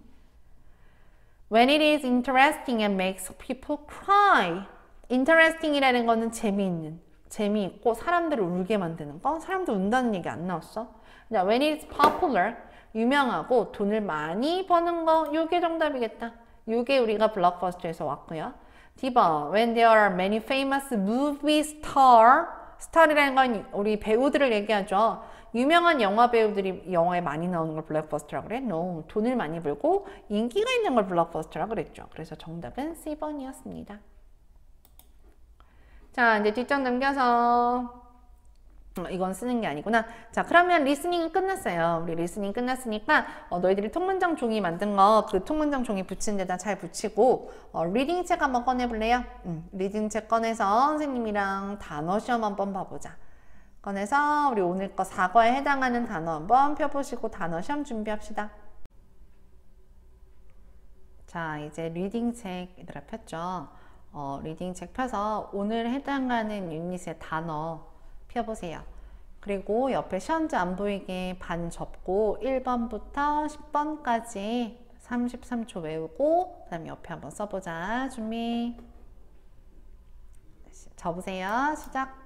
When it is interesting and makes people cry. interesting이라는 거는 재미있는, 재미있고 사람들을 울게 만드는 거. 사람들 운다는 얘기 안 나왔어? 자, when it is popular. 유명하고 돈을 많이 버는 거. 요게 정답이겠다. 요게 우리가 블록버스터에서 왔고요. D번, when there are many famous movie star 스타라는 건 우리 배우들을 얘기하죠. 유명한 영화 배우들이 영화에 많이 나오는 걸 블랙버스터라고 그래? No. 돈을 많이 벌고 인기가 있는 걸 블랙버스터라고 그랬죠. 그래서 정답은 C번이었습니다. 자, 이제 뒷장 넘겨서 어, 이건 쓰는 게 아니구나. 자, 그러면 listening은 끝났어요. 우리 listening 끝났으니까 어, 너희들이 통문장 종이 만든 거 그 통문장 종이 붙인 데다 잘 붙이고 어, reading 책 한번 꺼내볼래요? 음, reading 책 꺼내서 선생님이랑 단어 시험 한번 봐보자. 꺼내서 우리 오늘 거 사과에 해당하는 단어 한번 펴보시고 단어 시험 준비합시다. 자, 이제 reading 책 얘들아 폈죠? 어, reading 책 펴서 오늘 해당하는 유닛의 단어 펴보세요. 그리고 옆에 시험지 안 보이게 반 접고 1번부터 10번까지 33초 외우고 그 다음 옆에 한번 써보자. 준비. 접으세요. 시작.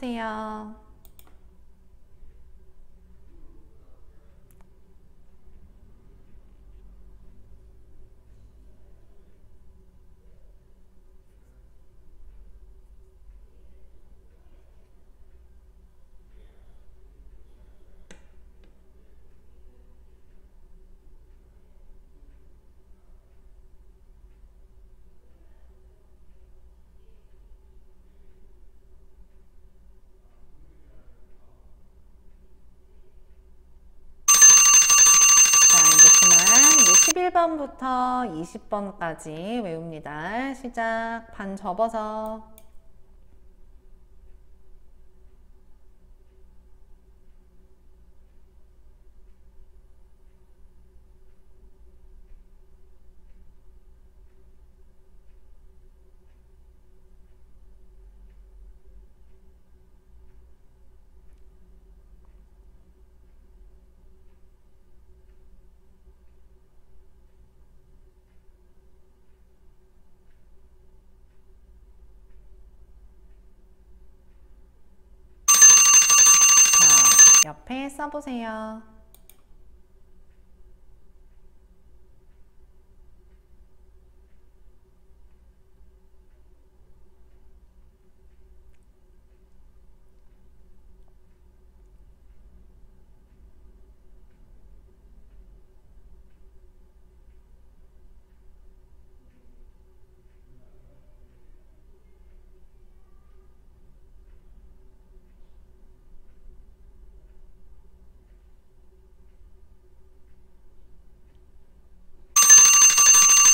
해주세요. 자, 이제 그만 이제 11번부터 20번까지 외웁니다. 시작. 반 접어서. 자, 옆에 써보세요.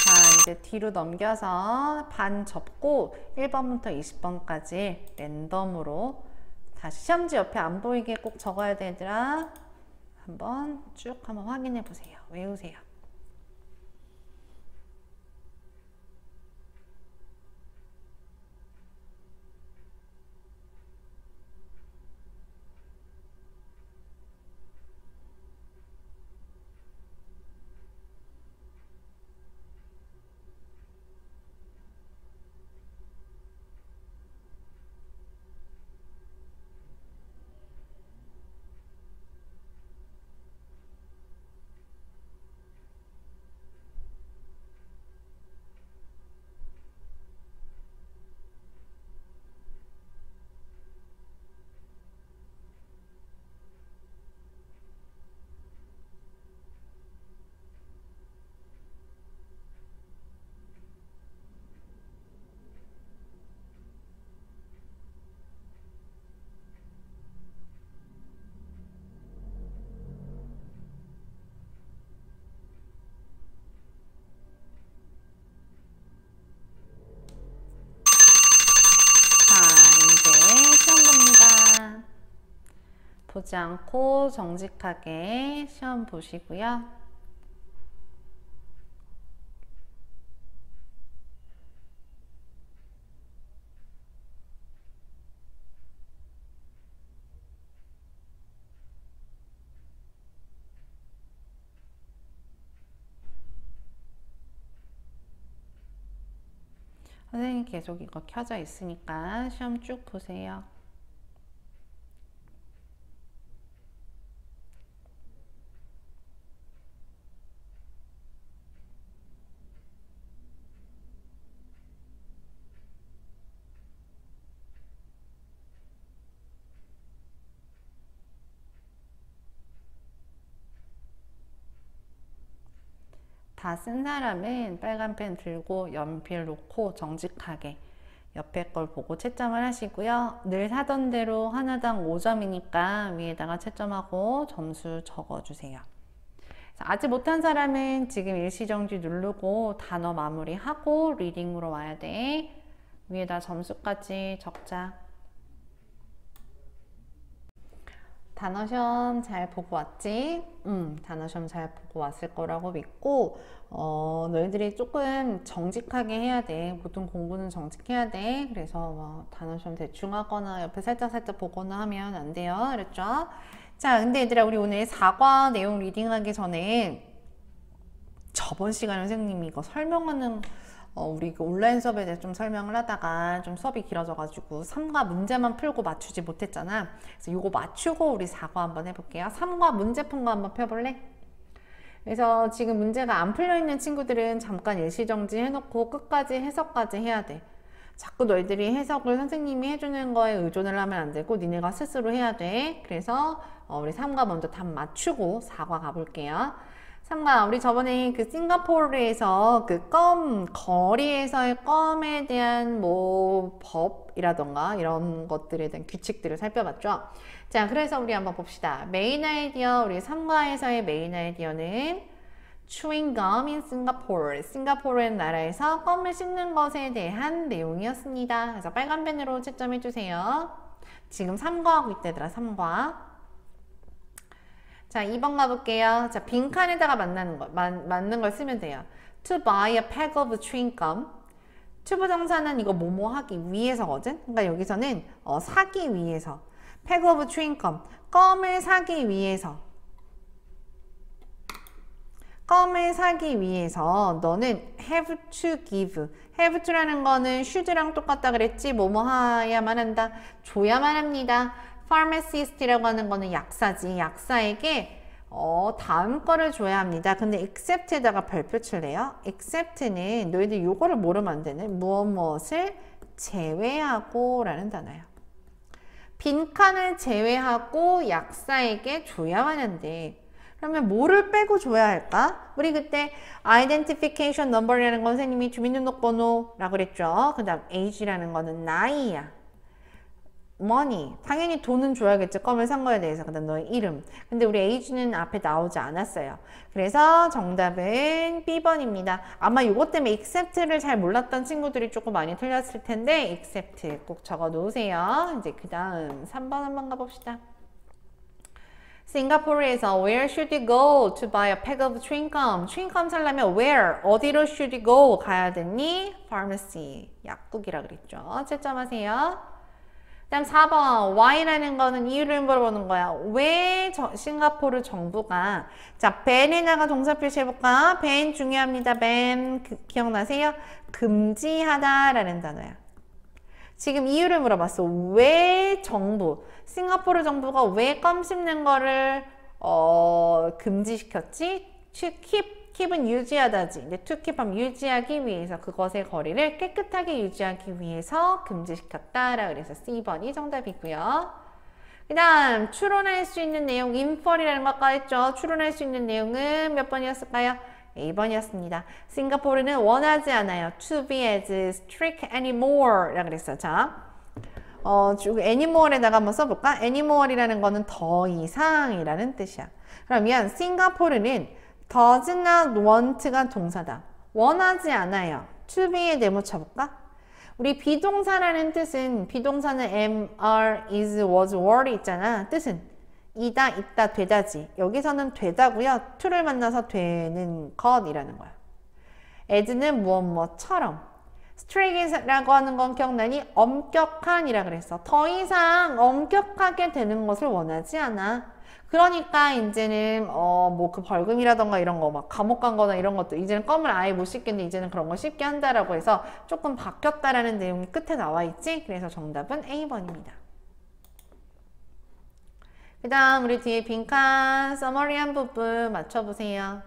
자, 이제 뒤로 넘겨서 반 접고 1번부터 20번까지 랜덤으로 다시 시험지 옆에 안 보이게 꼭 적어야 되더라. 한번 쭉 한번 확인해 보세요. 외우세요. 보지 않고 정직하게 시험 보시고요. 선생님 계속 이거 켜져 있으니까 시험 쭉 보세요. 다 쓴 사람은 빨간 펜 들고 연필 놓고 정직하게 옆에 걸 보고 채점을 하시고요. 늘 하던 대로 하나당 5점이니까 위에다가 채점하고 점수 적어주세요. 아직 못한 사람은 지금 일시정지 누르고 단어 마무리하고 리딩으로 와야 돼. 위에다 점수까지 적자. 단어 시험 잘 보고 왔지? 음, 단어 시험 잘 보고 왔을 거라고 믿고 어, 너희들이 조금 정직하게 해야 돼. 보통 공부는 정직해야 돼. 그래서 뭐 단어 시험 대충 하거나 옆에 살짝 살짝 보거나 하면 안 돼요. 그랬죠? 자, 근데 얘들아 우리 오늘 사과 내용 리딩하기 전에 저번 시간에 선생님이 이거 설명하는 어, 우리 그 온라인 수업에 대해 좀 설명을 하다가 좀 수업이 길어져가지고 3과 문제만 풀고 맞추지 못했잖아. 그래서 이거 맞추고 우리 4과 한번 해볼게요. 3과 문제 푼 거 한번 펴볼래? 그래서 지금 문제가 안 풀려있는 친구들은 잠깐 일시정지 해놓고 끝까지 해석까지 해야 돼. 자꾸 너희들이 해석을 선생님이 해주는 거에 의존을 하면 안 되고 니네가 스스로 해야 돼. 그래서 어, 우리 3과 먼저 답 맞추고 4과 가볼게요. 3과 우리 저번에 그 싱가포르에서 그 껌 거리에서의 껌에 대한 뭐 법이라던가 이런 것들에 대한 규칙들을 살펴봤죠. 자 그래서 우리 한번 봅시다. main idea 우리 3과에서의 main idea는 chewing gum in Singapore. 싱가포르 나라에서 껌을 씹는 것에 대한 내용이었습니다. 그래서 빨간 펜으로 채점해 주세요. 지금 3과하고 있대더라 3과. 자, 2번 가볼게요. 자, 빈칸에다가 만나는 거, 만, 맞는 걸 쓰면 돼요. To buy a pack of chewing gum. 투부 정사는 이거 뭐뭐 하기 위해서거든. 그러니까 여기서는 어, 사기 위해서. pack of chewing gum. 껌을 사기 위해서. 껌을 사기 위해서 너는 have to give. have to라는 거는 should랑 똑같다 그랬지. 뭐뭐 해야만 한다. 줘야만 합니다. Pharmacist라고 하는 거는 약사지. 약사에게 어, 다음 거를 줘야 합니다. 근데 except에다가 별표 칠래요. except는 너희들 요거를 모르면 안 되는 무엇 무엇을 제외하고 라는 단어예요. 빈칸을 제외하고 약사에게 줘야만 한데 그러면 뭐를 빼고 줘야 할까? 우리 그때 identification number이라는 건 선생님이 주민등록번호라고 그랬죠. 그 다음 age라는 거는 나이야. Money 당연히 돈은 줘야겠죠 껌을 산 거에 대해서 그 다음 너의 이름 근데 우리 age는 앞에 나오지 않았어요 그래서 정답은 B번입니다 아마 이것 때문에 accept를 잘 몰랐던 친구들이 조금 많이 틀렸을 텐데 accept 꼭 적어 놓으세요 이제 그 다음 3번 한번 가봅시다 싱가포르에서 where should you go to buy a pack of chewing gum? chewing gum 살려면 where? 어디로 should you go? 가야 되니? pharmacy 약국이라 그랬죠 채점하세요 다음 4번 why라는 거는 이유를 물어보는 거야. 왜 저, 싱가포르 정부가 자 벤에다가 동사 표시해볼까? 벤 중요합니다. 벤 그, 기억나세요? 금지하다라는 단어야. 지금 이유를 물어봤어. 왜 정부 싱가포르 정부가 왜 껌 씹는 거를 어, 금지시켰지? to keep keep은 유지하다지. 근데 to keep 하면 유지하기 위해서 그것의 거리를 깨끗하게 유지하기 위해서 금지시켰다라 그래서 C번이 정답이고요. 그 다음 추론할 수 있는 내용 infer이라는 거 아까 했죠. 추론할 수 있는 내용은 몇 번이었을까요? A번이었습니다. 싱가포르는 원하지 않아요. To be as strict anymore 라 그랬어요. 자, 어, 애니멀에다가 한번 써볼까? 애니멀이라는 거는 더 이상이라는 뜻이야. 그러면 싱가포르는 does not want가 동사다. 원하지 않아요. to be에 네모 쳐볼까? 우리 비동사라는 뜻은 비동사는 am, are, is, was, were 있잖아. 뜻은 이다, 있다, 되다지. 여기서는 되다고요. to를 만나서 되는 것이라는 거야. as는 무엇 무엇처럼. straight라고 하는 건 기억나니? 엄격한이라 그랬어. 더 이상 엄격하게 되는 것을 원하지 않아. 그러니까 이제는 어 뭐 그 벌금이라던가 이런 거 막 감옥 간 거나 이런 것도 이제는 껌을 아예 못 씻겠는데 이제는 그런 거 씻게 한다라고 해서 조금 바뀌었다라는 내용이 끝에 나와 있지. 그래서 정답은 A번입니다. 그 다음 우리 뒤에 빈칸 서머리한 부분 맞춰보세요.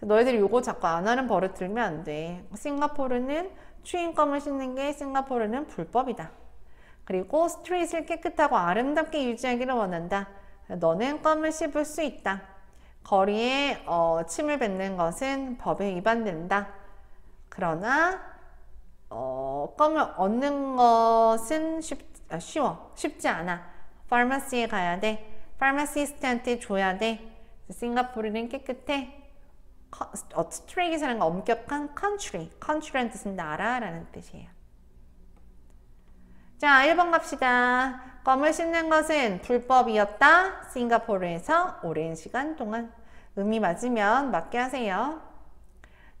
너희들이 요거 자꾸 안 하는 버릇 들면 안 돼. 싱가포르는 추인껌을 씻는 게 싱가포르는 불법이다. 그리고 스트릿을 깨끗하고 아름답게 유지하기를 원한다. 너는 껌을 씹을 수 있다. 거리에 어, 침을 뱉는 것은 법에 위반된다. 그러나 어, 껌을 얻는 것은 쉽, 아, 쉬워. 쉽지 않아. 파마시에 가야 돼. 파마시스트한테 줘야 돼. 싱가포르는 깨끗해. 어, strict라는 건 엄격한 country. country라는 뜻은 나라라는 뜻이에요. 자, 1번 갑시다. 껌을 씹는 것은 불법이었다. 싱가포르에서 오랜 시간 동안. 의미 맞으면 맞게 하세요.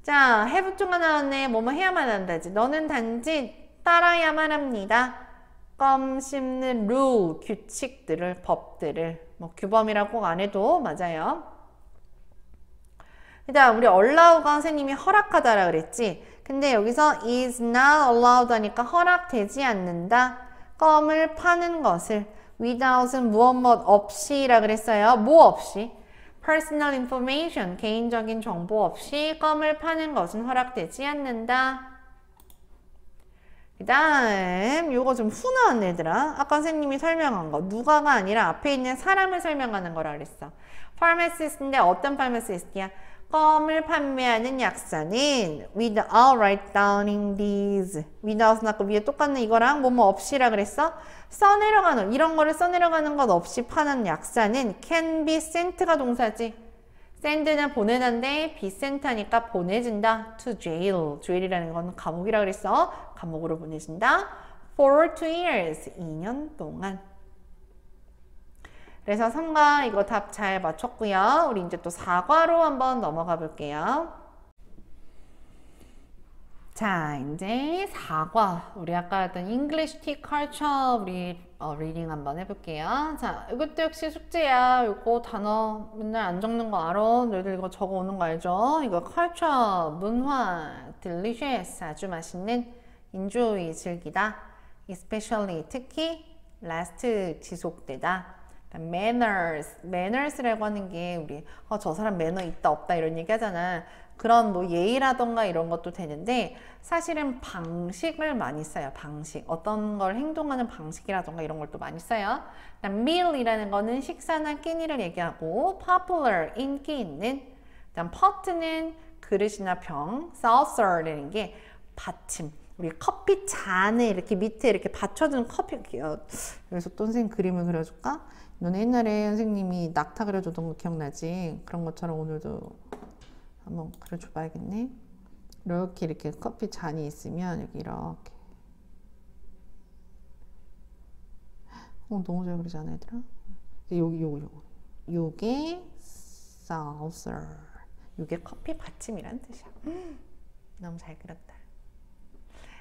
자, have to가 나왔네. 뭐뭐 해야만 한다지. 너는 단지 따라야만 합니다. 껌 씹는 룰, 규칙들을, 법들을. 뭐 규범이라고 꼭안 해도 맞아요. 일단 우리 allow가 선생님이 허락하다라 그랬지. 근데 여기서 is not allowed 하니까 허락되지 않는다. 껌을 파는 것을 without은 무엇 무엇 없이 라 그랬어요. 뭐 없이? personal information, 개인적인 정보 없이 껌을 파는 것은 허락되지 않는다. 그 다음 요거 좀 훈화한 애들아. 아까 선생님이 설명한 거. 누가가 아니라 앞에 있는 사람을 설명하는 거라 그랬어. pharmacist인데 어떤 pharmacist이야? 껌을 판매하는 약사는 without write downing these. without은 아까 위에 똑같네 이거랑 뭐뭐 없이라 그랬어? 써내려가는 이런 거를 써내려가는 것 없이 파는 약사는 can be sent가 동사지. send는 보내는데 be sent 하니까 보내진다. to jail. jail이라는 건 감옥이라 그랬어. 감옥으로 보내진다. for two years 2년 동안 그래서 3과 이거 답 잘 맞췄고요. 우리 이제 또 4과로 한번 넘어가 볼게요. 자, 이제 4과. 우리 아까 했던 English Tea Culture 우리 어, reading 한번 해볼게요. 자, 이것도 역시 숙제야. 이거 단어 맨날 안 적는 거 알아? 너희들 이거 적어 오는 거 알죠? 이거 culture, 문화, delicious, 아주 맛있는, enjoy, 즐기다, especially, 특히, last, 지속되다. Manners, manners라고 하는 게 우리 어, 저 사람 매너 있다 없다 이런 얘기 하잖아. 그런 뭐 예의라던가 이런 것도 되는데 사실은 방식을 많이 써요. 방식. 어떤 걸 행동하는 방식이라던가 이런 걸 또 많이 써요. meal이라는 거는 식사나 끼니를 얘기하고 popular, 인기 있는 그다음 pot는 그릇이나 병, saucer라는 게 받침. 우리 커피 잔에 이렇게 밑에 이렇게 받쳐주는 커피 여기서 또 선생님 그림을 그려줄까? 너네 옛날에 선생님이 낙타 그려줬던 거 기억나지? 그런 것처럼 오늘도 한번 그려줘 봐야겠네. 이렇게 이렇게 커피 잔이 있으면 여기 이렇게 어 너무 잘 그리잖아 얘들아. 여기 요거 요거 요게 saucer 요게 커피 받침이란 뜻이야. 너무 잘 그렸다.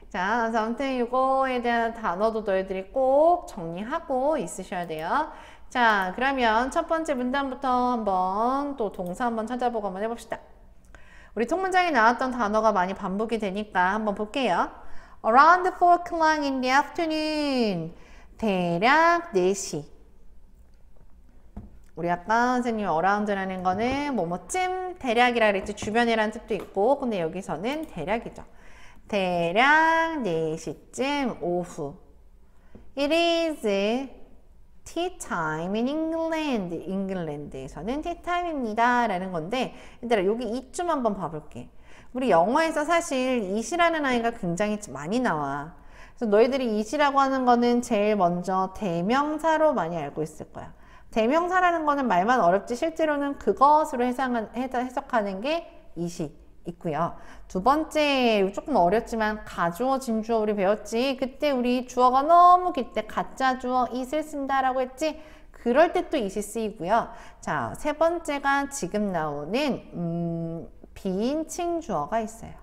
자, 아무튼 이거에 대한 단어도 너희들이 꼭 정리하고 있으셔야 돼요. 자, 그러면 첫 번째 문단부터 한번 또 동사 한번 찾아보고 한번 해봅시다. 우리 통문장에 나왔던 단어가 많이 반복이 되니까 한번 볼게요. Around 4 o'clock in the afternoon. 대략 4시. 우리 아까 선생님이 around라는 거는 뭐뭐쯤 대략이라 그랬지 주변이라는 뜻도 있고 근데 여기서는 대략이죠. 대략 4시쯤 오후. It is tea time in England. 잉글랜드에서는 tea time입니다. 라는 건데, 얘들아, 여기 이쯤 한번 봐볼게. 우리 영어에서 사실 이시라는 아이가 굉장히 많이 나와. 그래서 너희들이 이시라고 하는 거는 제일 먼저 대명사로 많이 알고 있을 거야. 대명사라는 거는 말만 어렵지 실제로는 그것으로 해석하는 게 이시. 있고요. 두 번째 조금 어렵지만 가주어 진주어 우리 배웠지. 그때 우리 주어가 너무 길 때 가짜 주어 is을 쓴다라고 했지. 그럴 때또 is이 쓰이고요. 자, 세 번째가 지금 나오는 음, 비인칭 주어가 있어요.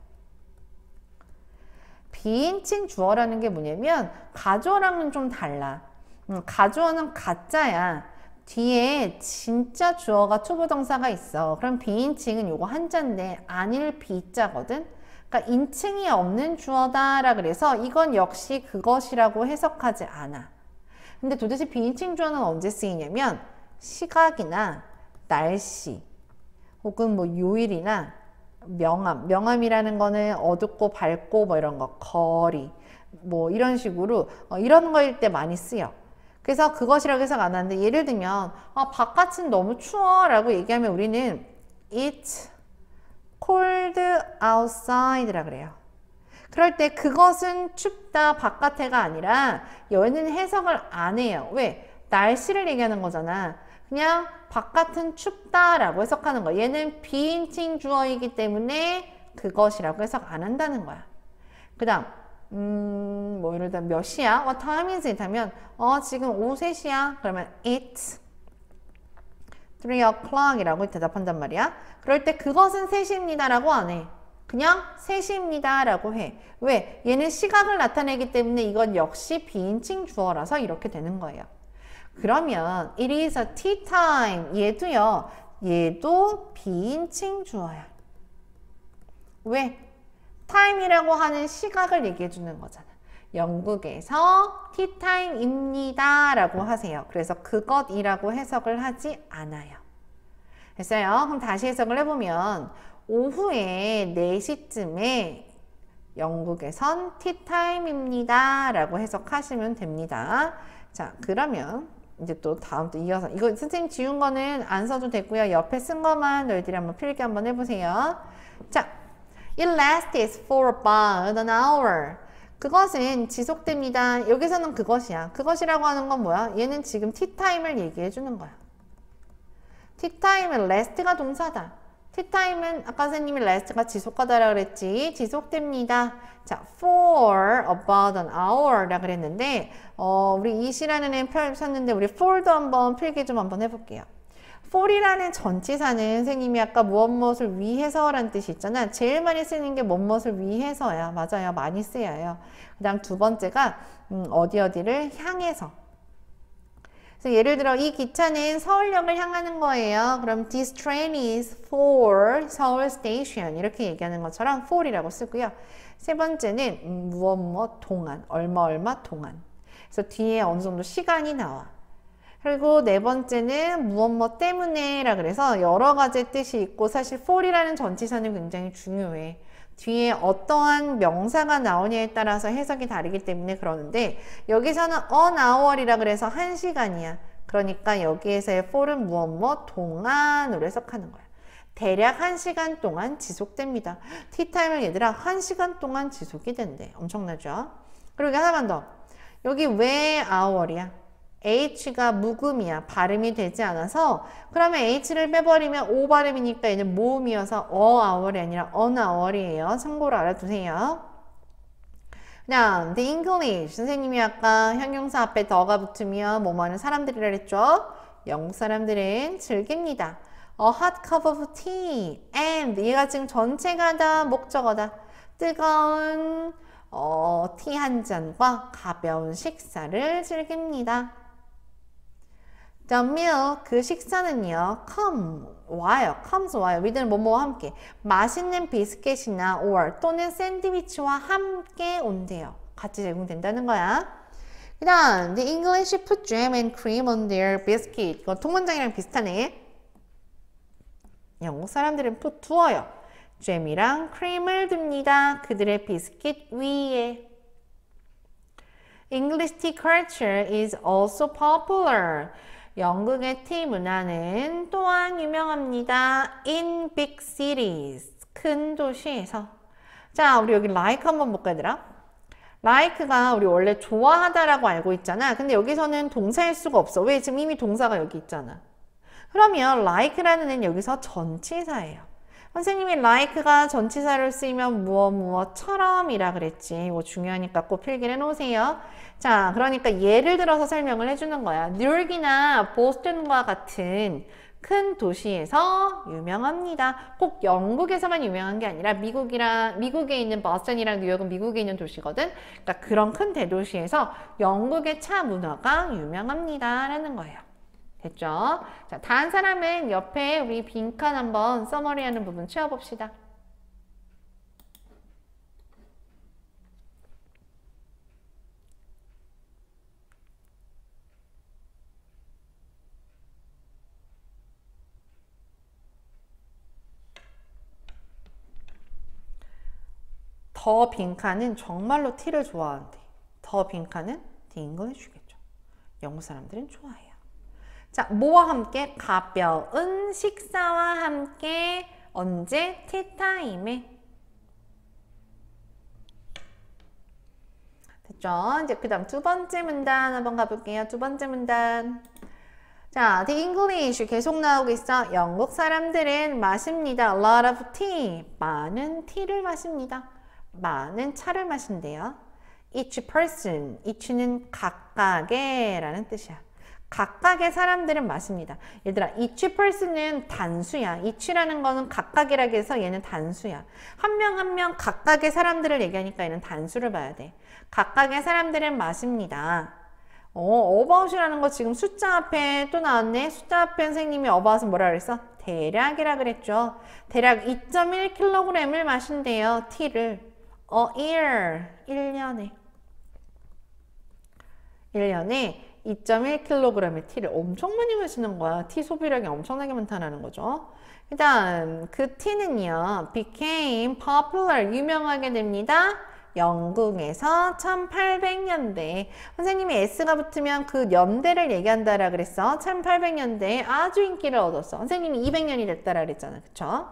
비인칭 주어라는 게 뭐냐면 가주어랑은 좀 달라. 음, 가주어는 가짜야. 뒤에 진짜 주어가 투부동사가 있어. 그럼 비인칭은 요거 한자인데 아닐 비자거든. 그러니까 인칭이 없는 주어다라 그래서 이건 역시 그것이라고 해석하지 않아. 근데 도대체 비인칭 주어는 언제 쓰이냐면 시각이나 날씨 혹은 뭐 요일이나 명암. 명암이라는 거는 어둡고 밝고 뭐 이런 거, 거리 뭐 이런 식으로 어, 이런 거일 때 많이 쓰여. 그래서 그것이라고 해석 안 하는데 예를 들면 아, 바깥은 너무 추워 라고 얘기하면 우리는 It's cold outside라 그래요. 그럴 때 그것은 춥다 바깥에가 아니라 여는 해석을 안 해요. 왜? 날씨를 얘기하는 거잖아. 그냥 바깥은 춥다라고 해석하는 거야. 얘는 비인칭 주어이기 때문에 그것이라고 해석 안 한다는 거야. 그 다음 음, 뭐 예를 들면 몇 시야? What time is it? 하면 어 지금 오후 3시야. 그러면 it's 3 o'clock 이라고 대답한단 말이야. 그럴 때 그것은 3시입니다 라고 안 해. 그냥 3시입니다 라고 해. 왜? 얘는 시각을 나타내기 때문에 이건 역시 비인칭 주어라서 이렇게 되는 거예요. 그러면 it is a tea time 얘도요. 얘도 비인칭 주어야. 왜? Time이라고 하는 시각을 얘기해 주는 거잖아. 영국에서 티타임입니다 라고 하세요. 그래서 그것이라고 해석을 하지 않아요. 됐어요? 그럼 다시 해석을 해보면 오후에 4시쯤에 영국에선 티타임입니다 라고 해석하시면 됩니다. 자 그러면 이제 또 다음 또 이어서 이거 선생님 지운 거는 안 써도 되고요. 옆에 쓴 것만 너희들이 한번 필기 한번 해보세요. 자 It lasts for about an hour. 그것은 지속됩니다. 여기서는 그것이야. 그것이라고 하는 건 뭐야? 얘는 지금 티타임을 얘기해 주는 거야. 티타임은 last가 동사다. 티타임은 아까 선생님이 last가 지속하다라 그랬지. 지속됩니다. 자, for about an hour 라 그랬는데 어, 우리 이시라는 애 펼쳤는데 우리 for도 한번 필기 좀 한번 해볼게요. For이라는 전치사는 선생님이 아까 무엇 무엇을 위해서라는 뜻이 있잖아. 제일 많이 쓰는 게 무엇 무엇을 위해서야. 맞아요. 많이 쓰여요. 그 다음 두 번째가 음, 어디 어디를 향해서. 그래서 예를 들어 이 기차는 서울역을 향하는 거예요. 그럼 this train is for 서울 station 이렇게 얘기하는 것처럼 for이라고 쓰고요. 세 번째는 음, 무엇 무엇 동안 얼마 얼마 동안. 그래서 뒤에 어느 정도 시간이 나와. 그리고 네 번째는 무엇 뭐 때문에 라 그래서 여러 가지 뜻이 있고 사실 for이라는 전치사는 굉장히 중요해. 뒤에 어떠한 명사가 나오냐에 따라서 해석이 다르기 때문에 그러는데 여기서는 on hour이라 그래서 한 시간이야. 그러니까 여기에서의 for은 무엇 뭐 동안으로 해석하는 거야. 대략 한시간 동안 지속됩니다. 티타임을 얘들아 한시간 동안 지속이 된대. 엄청나죠? 그리고 하나만 더. 여기 왜 hour이야? H가 묵음이야. 발음이 되지 않아서 그러면 H를 빼버리면 O 발음이니까 얘는 모음이어서 어 hour이 아니라 hour이에요. 참고로 알아두세요. 그다음 the English 선생님이 아까 형용사 앞에 더가 붙으면 뭐뭐 하는 사람들이라 그랬죠. 영국 사람들은 즐깁니다. A hot cup of tea and 얘가 지금 전체가 다 목적어다. 뜨거운 어, 티 한 잔과 가벼운 식사를 즐깁니다. The meal, 그 식사는요, come, 와요. comes 와요. with는 뭐뭐와 함께. 맛있는 비스켓이나 or 또는 샌드위치와 함께 온대요. 같이 제공된다는 거야. 그 다음, the English put jam and cream on their biscuit. 이건 통문장이랑 비슷하네. 영국 사람들은 put 두어요. 잼이랑 크림을 둡니다. 그들의 비스킷 위에. English tea culture is also popular. 영국의 티 문화는 또한 유명합니다. In big cities. 큰 도시에서. 자, 우리 여기 like 한번 볼까, 얘들아? like가 우리 원래 좋아하다라고 알고 있잖아. 근데 여기서는 동사일 수가 없어. 왜? 지금 이미 동사가 여기 있잖아. 그러면 like라는 애는 여기서 전치사예요. 선생님이 like가 전치사를 쓰이면 무엇 무엇처럼이라 그랬지. 이거 중요하니까 꼭 필기를 해놓으세요. 자, 그러니까 예를 들어서 설명을 해주는 거야. 뉴욕이나 보스턴과 같은 큰 도시에서 유명합니다. 꼭 영국에서만 유명한 게 아니라 미국이랑 미국에 있는 버스턴이랑 뉴욕은 미국에 있는 도시거든. 그러니까 그런 큰 대도시에서 영국의 차 문화가 유명합니다라는 거예요. 됐죠? 자, 다 한 사람은 옆에 우리 빈칸 한번 써머리하는 부분 채워봅시다. 더 빈칸은 정말로 티를 좋아한대. 더 빈칸은 The English겠죠. 영국 사람들은 좋아해요. 자, 뭐와 함께? 가벼운 식사와 함께 언제? 티타임에 됐죠? 이제 그 다음 두 번째 문단 한번 가볼게요. 두 번째 문단. 자, the English 계속 나오고 있어. 영국 사람들은 마십니다. A lot of tea. 많은 티를 마십니다. 많은 차를 마신대요. Each person. each는 각각의 라는 뜻이야. 각각의 사람들은 마십니다. 얘들아, each person은 단수야. each라는 거는 각각이라고 해서 얘는 단수야. 한 명 한 명 각각의 사람들을 얘기하니까 얘는 단수를 봐야 돼. 각각의 사람들은 마십니다. 어, about이라는 거 지금 숫자 앞에 또 나왔네. 숫자 앞에 선생님이 about은 뭐라 그랬어? 대략이라 그랬죠. 대략 2.1kg을 마신대요. 티를. 어, year. 1년에. 1년에 2.1kg의 티를 엄청 많이 마시는 거야. 티 소비량이 엄청나게 많다는 거죠. 일단 그 티는요. became popular 유명하게 됩니다. 영국에서 1800년대 선생님이 S가 붙으면 그 연대를 얘기한다라 그랬어 1800년대에 아주 인기를 얻었어 선생님이 200년이 됐다라 그랬잖아 그쵸?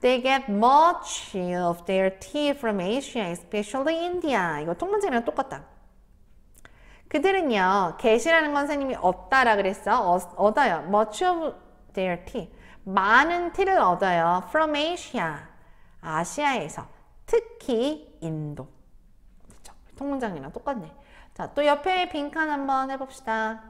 They get much of their tea from Asia, especially India 이거 통문제랑 똑같다 그들은요, get이라는 건 선생님이 얻다라 그랬어. 어, 얻 어요. much of their tea. 많은 티를 얻어요. from Asia. 아시아에서. 특히 인도. 그쵸? 통문장이랑 똑같네. 자, 또 옆에 빈칸 한번 해봅시다.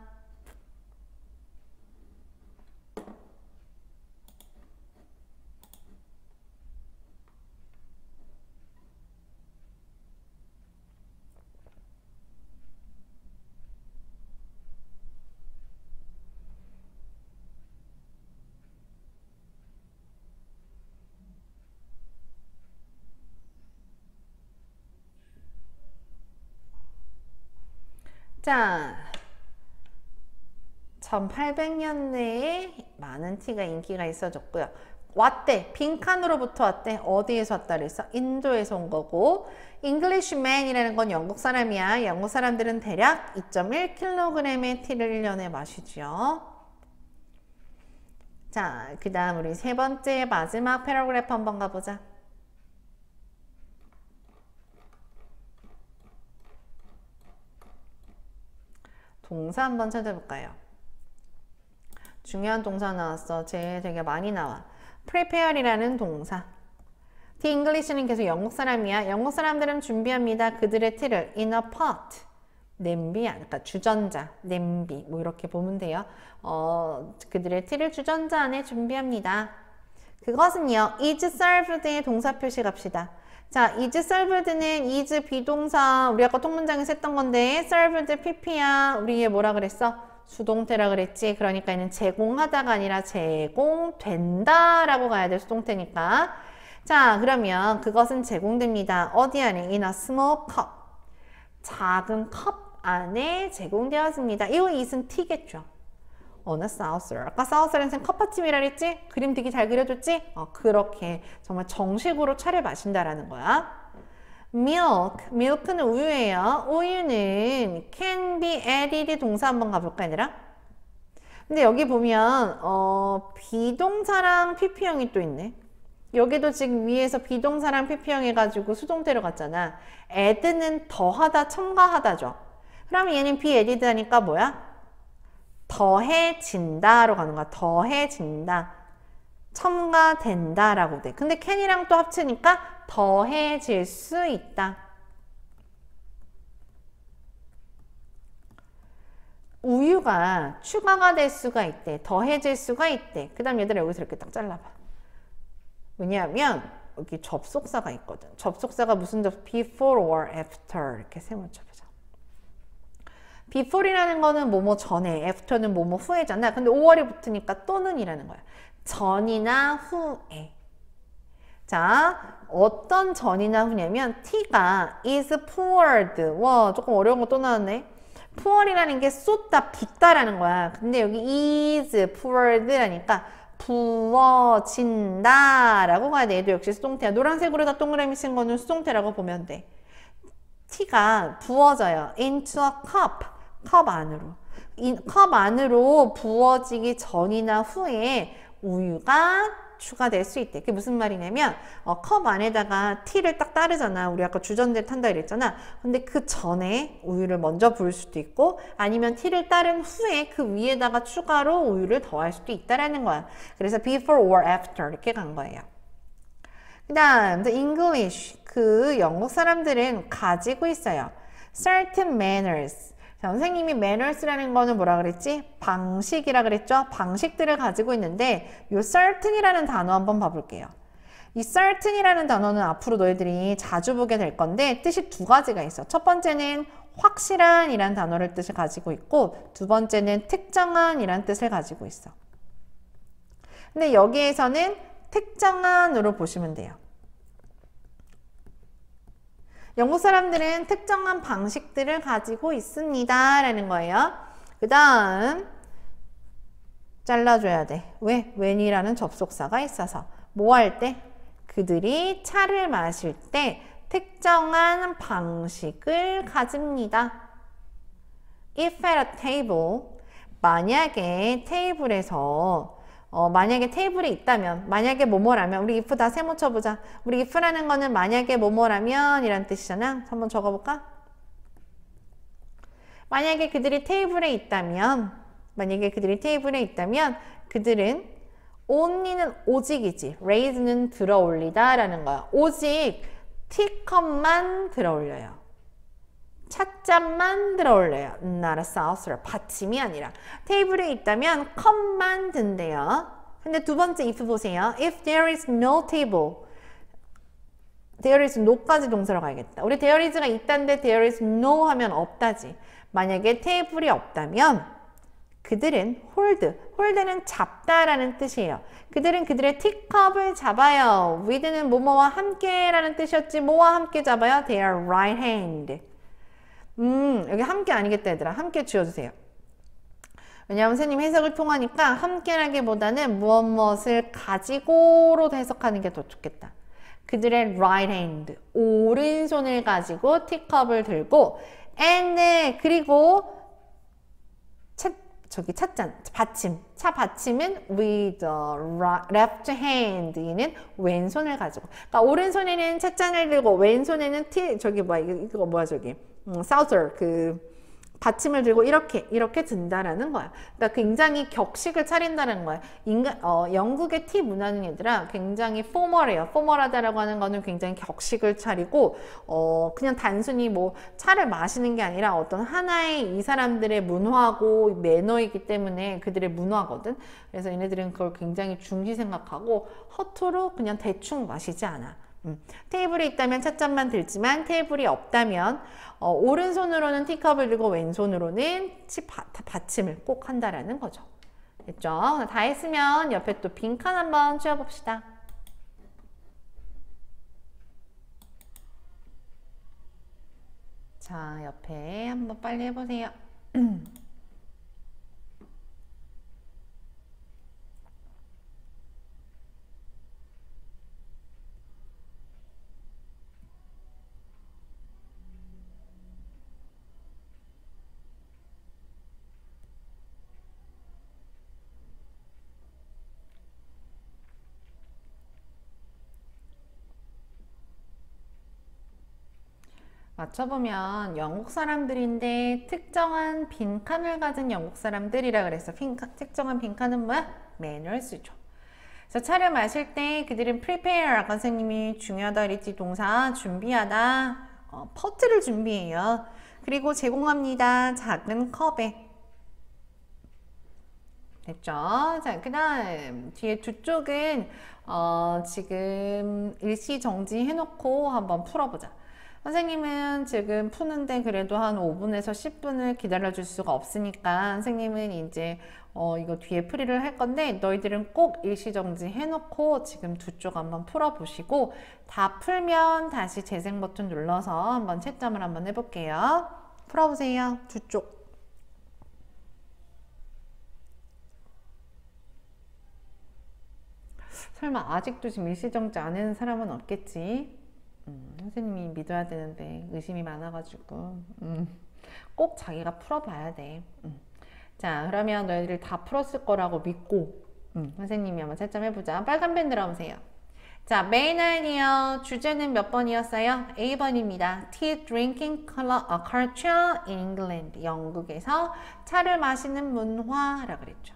자, 1800년 내에 많은 tea가 인기가 있어졌고요. 왔대. 빈칸으로부터 왔대. 어디에서 왔다 그랬어? 인도에서 온 거고 Englishman이라는 건 영국 사람이야. 영국 사람들은 대략 2.1kg의 tea를 1년에 마시죠. 자, 그 다음 우리 세 번째 마지막 paragraph 한번 가보자. 동사 한번 찾아볼까요? 중요한 동사 나왔어. 쟤 되게 많이 나와. prepare이라는 동사. The English는 계속 영국 사람이야. 영국 사람들은 준비합니다. 그들의 티를 in a pot. 냄비, 그러니까 주전자, 냄비 뭐 이렇게 보면 돼요. 어, 그들의 티를 주전자 안에 준비합니다. 그것은요. is served의 동사 표시 갑시다. 자, is served는 is 비동사 우리 아까 통문장에서 했던 건데 served pp야 우리 얘 뭐라 그랬어? 수동태라 그랬지. 그러니까 얘는 제공하다가 아니라 제공된다 라고 가야 돼 수동태니까. 자, 그러면 그것은 제공됩니다. 어디 안에? in a small cup. 작은 컵 안에 제공되었습니다. 이 is은 t겠죠. 어느 saucer. 아까 saucer은 컵받침이라 그랬지? 그림 되게 잘 그려줬지? 어, 그렇게 정말 정식으로 차를 마신다라는 거야. milk. milk는 우유예요. 우유는 can be added 동사 한번 가볼까 얘들아? 근데 여기 보면 어, 비동사랑 PP형이 또 있네. 여기도 지금 위에서 비동사랑 PP형 해가지고 수동태로 갔잖아. add는 더하다, 첨가하다죠. 그럼 얘는 be added 하니까 뭐야? 더해진다로 가는 거야. 더해진다. 첨가된다라고 돼. 근데 can이랑 또 합치니까 더해질 수 있다. 우유가 추가가 될 수가 있대. 더해질 수가 있대. 그 다음 얘들아 여기서 이렇게 딱 잘라봐. 왜냐하면 여기 접속사가 있거든. 접속사가 무슨 접 before or after 이렇게 세워쳐보자. Before이라는 거는 뭐뭐 전에, after는 뭐뭐 후에잖아. 근데 5월이 붙으니까 또는이라는 거야. 전이나 후에. 자, 어떤 전이나 후냐면 t가 is poured. 와, 조금 어려운 거 또 나왔네. poor이라는 게 쏟다, 붓다라는 거야. 근데 여기 is poured라니까 부어진다 라고 가야 돼. 얘도 역시 수동태야. 노란색으로 다 동그라미 쓴 거는 수동태라고 보면 돼. 티가 부어져요. into a cup. 컵 안으로. 이, 컵 안으로 부어지기 전이나 후에 우유가 추가될 수 있대. 그게 무슨 말이냐면 어, 컵 안에다가 티를 딱 따르잖아. 우리 아까 주전자 탄다 그랬잖아. 근데 그 전에 우유를 먼저 부을 수도 있고 아니면 티를 따른 후에 그 위에다가 추가로 우유를 더할 수도 있다라는 거야. 그래서 before or after 이렇게 간 거예요. 그 다음 English 그 영국 사람들은 가지고 있어요. certain manners 자, 선생님이 manners라는 거는 뭐라 그랬지? 방식이라 그랬죠? 방식들을 가지고 있는데 요 certain이라는 단어 한번 봐볼게요. 이 certain이라는 단어는 앞으로 너희들이 자주 보게 될 건데 뜻이 두 가지가 있어. 첫 번째는 확실한 이란 단어를 뜻을 가지고 있고 두 번째는 특정한 이란 뜻을 가지고 있어. 근데 여기에서는 특정한으로 보시면 돼요. 영국 사람들은 특정한 방식들을 가지고 있습니다. 라는 거예요. 그 다음 잘라줘야 돼. 왜? when이라는 접속사가 있어서 뭐 할 때? 그들이 차를 마실 때 특정한 방식을 가집니다. If at a table 만약에 테이블에서 어, 만약에 테이블에 있다면 만약에 뭐뭐라면 우리 if 다 세모 쳐보자. 우리 if라는 거는 만약에 뭐뭐라면 이란 뜻이잖아. 한번 적어볼까? 만약에 그들이 테이블에 있다면 만약에 그들이 테이블에 있다면 그들은 only는 오직이지. raise는 들어 올리다 라는 거야. 오직 티컵만 들어 올려요 찻잔만 들어 올려요. not a saucer. 받침이 아니라. 테이블에 있다면 컵만 든대요. 근데 두 번째 if 보세요. If there is no table. there is no까지 동사로 가야겠다. 우리 there is가 있다는데 there is no 하면 없다지. 만약에 테이블이 없다면 그들은 hold. hold는 잡다라는 뜻이에요. 그들은 그들의 티컵을 잡아요. with는 뭐뭐와 함께라는 뜻이었지. 뭐와 함께 잡아요? their right hand. 음, 여기 함께 아니겠다 얘들아. 함께 지어주세요. 왜냐하면 선생님 해석을 통하니까 함께라기보다는 무엇 무엇을 가지고로 해석하는 게 더 좋겠다. 그들의 right hand, 오른손을 가지고 티컵을 들고 and 그리고 차, 저기 찻잔, 받침, 차 받침은 with the left hand, 이는 왼손을 가지고. 그러니까 오른손에는 찻잔을 들고 왼손에는 티, 저기 뭐야, 이거 뭐야 저기. 음, saucer 그 받침을 들고 이렇게 이렇게 든다라는 거야. 그러니까 굉장히 격식을 차린다는 거야. 인간 어, 영국의 티 문화는 얘들아 굉장히 포멀해요. 포멀하다라고 하는 거는 굉장히 격식을 차리고 어, 그냥 단순히 뭐 차를 마시는 게 아니라 어떤 하나의 이 사람들의 문화고 매너이기 때문에 그들의 문화거든. 그래서 얘네들은 그걸 굉장히 중시 생각하고 허투루 그냥 대충 마시지 않아. 음. 테이블이 있다면 찻잔만 들지만 테이블이 없다면 어, 오른손으로는 티컵을 들고 왼손으로는 치, 바, 받침을 꼭 한다라는 거죠. 됐죠? 다 했으면 옆에 또 빈칸 한번 채워봅시다. 자, 옆에 한번 빨리 해보세요. 맞춰보면 영국 사람들인데 특정한 빈칸을 가진 영국 사람들이라 그래서 빈칸, 특정한 빈칸은 뭐야? 매너스죠. 그래서 차를 마실 때 그들은 prepare 아까 선생님이 중요하다 그랬지 동사 준비하다 어, 퍼트를 준비해요. 그리고 제공합니다. 작은 컵에 됐죠? 자, 그 다음 뒤에 두 쪽은 어, 지금 일시 정지 해놓고 한번 풀어보자. 선생님은 지금 푸는데 그래도 한 5분에서 10분을 기다려 줄 수가 없으니까 선생님은 이제 어, 이거 뒤에 풀이를 할 건데 너희들은 꼭 일시정지 해놓고 지금 두 쪽 한번 풀어보시고 다 풀면 다시 재생 버튼 눌러서 한번 채점을 한번 해볼게요. 풀어보세요. 두 쪽. 설마 아직도 지금 일시정지 안 하는 사람은 없겠지? 음, 선생님이 믿어야 되는데 의심이 많아가지고 음, 꼭 자기가 풀어봐야 돼. 음. 자 그러면 너희들 다 풀었을 거라고 믿고 음, 선생님이 한번 채점해보자. 빨간 펜 들어오세요. 자, 메인 아이디어 주제는 몇 번이었어요? A번입니다. Tea drinking culture in England. 영국에서 차를 마시는 문화라 그랬죠.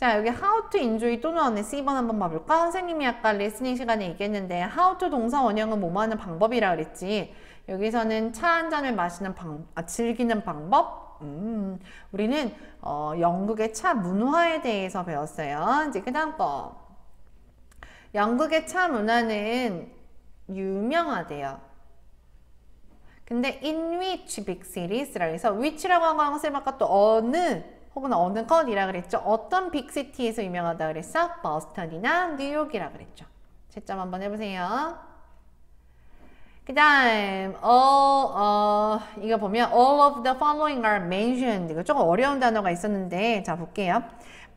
자 여기 how to enjoy 또 나왔네 C번 한번 봐볼까? 선생님이 아까 listening 시간에 얘기했는데 how to 동사 원형은 뭐뭐 하는 방법이라 그랬지 여기서는 차 한 잔을 마시는 방, 아, 즐기는 방법? 음, 우리는 어, 영국의 차 문화에 대해서 배웠어요 이제 그 다음 거 영국의 차 문화는 유명하대요 근데 in which big cities라 해서 which라고 한 것을 아까 또 어느 혹은 어느 것이라 그랬죠. 어떤 big city에서 유명하다 그랬어? 보스턴이나 뉴욕이라 그랬죠. 채점 한번 해보세요. 그 다음 어, 어, 이거 보면 all of the following are mentioned 이거 조금 어려운 단어가 있었는데 자 볼게요.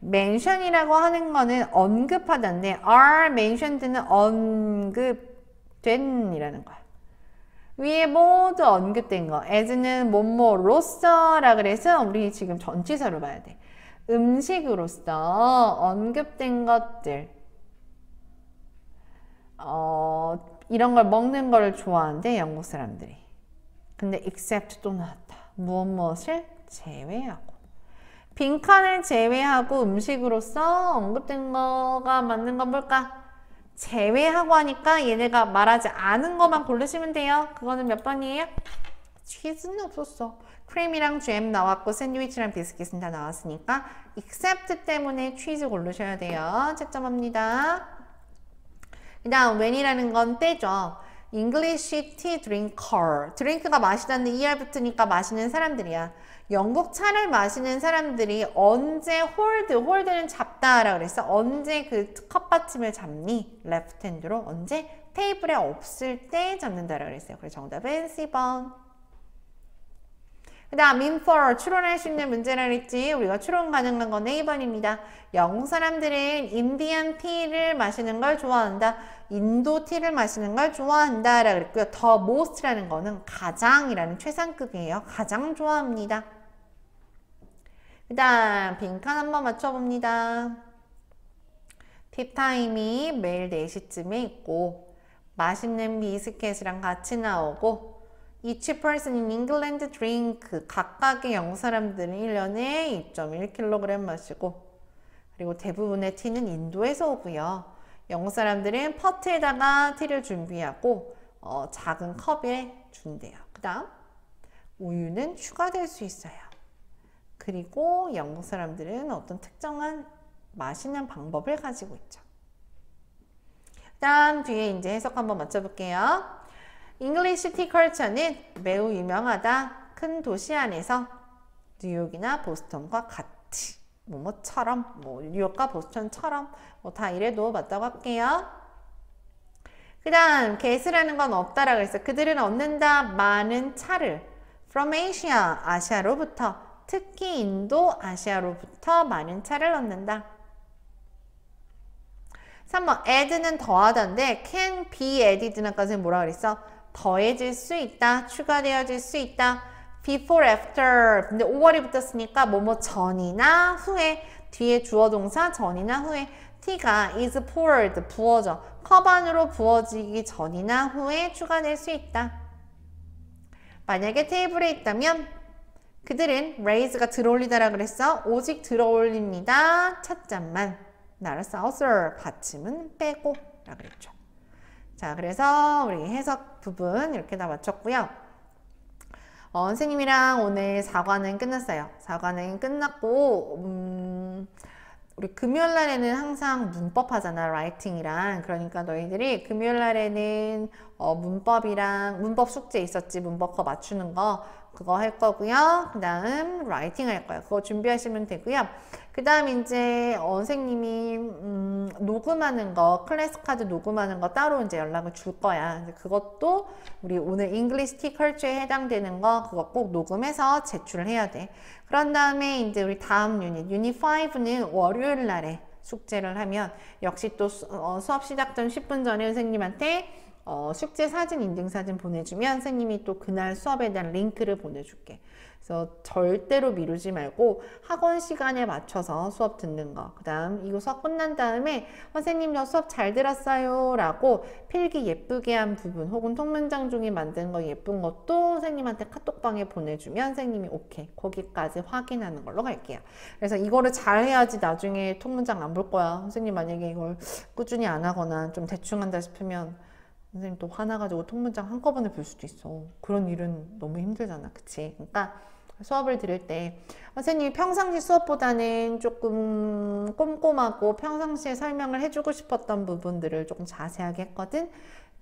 mention이라고 하는 거는 언급하다인데 are mentioned는 언급된 이라는 거야. 위에 모두 언급된 거 as는 뭐뭐로서라 그래서 우리 지금 전치사로 봐야 돼. 음식으로서 언급된 것들 어, 이런 걸 먹는 걸 좋아한대 영국 사람들이. 근데 except 또 나왔다. 무엇 무엇을 제외하고 빈칸을 제외하고 음식으로서 언급된 거가 맞는 건 뭘까? 제외하고 하니까 얘네가 말하지 않은 것만 고르시면 돼요. 그거는 몇 번이에요? 치즈는 없었어. 크림이랑 잼 나왔고 샌드위치랑 비스킷은 다 나왔으니까 except 때문에 치즈 고르셔야 돼요. 채점합니다. 그 다음 when이라는 건 때죠. English tea drinker. drink가 마시다는 ER 붙으니까 마시는 사람들이야. 영국 차를 마시는 사람들이 언제 hold, hold는 잡다라 그랬어. 언제 그 컵받침을 잡니? left hand로 언제 테이블에 없을 때 잡는다라 그랬어요. 그래서 정답은 C번. 그 다음 infer 추론할 수 있는 문제라 그랬지 우리가 추론 가능한 건 A번입니다. 영국 사람들은 인디안 티를 마시는 걸 좋아한다. 인도 티를 마시는 걸 좋아한다 라 그랬고요. 더 most라는 거는 가장이라는 최상급이에요. 가장 좋아합니다. 그 다음 빈칸 한번 맞춰봅니다. 티타임이 매일 4시쯤에 있고 맛있는 비스켓이랑 같이 나오고 each person in England drink 각각의 영국 사람들은 1년에 2.1kg 마시고 그리고 대부분의 tea는 인도에서 오고요. 영국 사람들은 pot에다가 tea를 준비하고 어, 작은 컵에 준대요. 그 다음 우유는 추가될 수 있어요. 그리고 영국 사람들은 어떤 특정한 마시는 방법을 가지고 있죠. 그 다음 뒤에 이제 해석 한번 맞춰볼게요. English tea culture는 매우 유명하다. 큰 도시 안에서 뉴욕이나 보스턴과 같이 뭐뭐처럼 뭐 뉴욕과 보스턴처럼 뭐 다 이래도 맞다고 할게요. 그 다음 get라는 건 없다라고 했어. 그들은 얻는다 많은 차를 from Asia 아시아로부터 특히 인도 아시아로부터 많은 차를 얻는다. 3번 add는 더하던데 can be added는 까지 뭐라 그랬어? 더해질 수 있다. 추가되어질 수 있다. before, after. 근데 5월이 붙었으니까 뭐뭐 전이나 후에 뒤에 주어 동사 전이나 후에 t가 is poured 부어져. 컵 안으로 부어지기 전이나 후에 추가될 수 있다. 만약에 테이블에 있다면 그들은 raise가 들어올리다라 그랬어. 오직 들어올립니다. 첫잔만. 나라스 also 받침은 빼고 라 그랬죠. 자, 그래서 우리 해석 부분 이렇게 다 마쳤고요. 어, 선생님이랑 오늘 4과는 끝났어요. 4과는 끝났고, 음, 우리 금요일 날에는 항상 문법 하잖아, writing이랑. 그러니까 너희들이 금요일 날에는 어, 문법이랑, 문법 숙제 있었지, 문법 거 맞추는 거. 그거 할 거고요. 그 다음 writing 할 거예요. 그거 준비하시면 되고요. 그 다음 이제 어, 선생님이 음, 녹음하는 거 클래스 카드 녹음하는 거 따로 이제 연락을 줄 거야. 그것도 우리 오늘 English tea culture에 해당되는 거 그거 꼭 녹음해서 제출을 해야 돼. 그런 다음에 이제 우리 다음 unit unit 5는 월요일 날에 숙제를 하면 역시 또 수, 어, 수업 시작 전 10분 전에 선생님한테 어, 숙제 사진 인증 사진 보내주면 선생님이 또 그날 수업에 대한 링크를 보내줄게. 그래서 절대로 미루지 말고 학원 시간에 맞춰서 수업 듣는 거. 그 다음 이거 수업 끝난 다음에 선생님 저 수업 잘 들었어요 라고 필기 예쁘게 한 부분 혹은 통문장 중에 만든 거 예쁜 것도 선생님한테 카톡방에 보내주면 선생님이 오케이 거기까지 확인하는 걸로 갈게요. 그래서 이거를 잘 해야지 나중에 통문장 안 볼 거야. 선생님 만약에 이걸 꾸준히 안 하거나 좀 대충 한다 싶으면 선생님 또 화나가지고 통문장 한꺼번에 볼 수도 있어. 그런 일은 너무 힘들잖아. 그치? 그러니까 수업을 들을 때 선생님이 평상시 수업보다는 조금 꼼꼼하고 평상시에 설명을 해주고 싶었던 부분들을 조금 자세하게 했거든.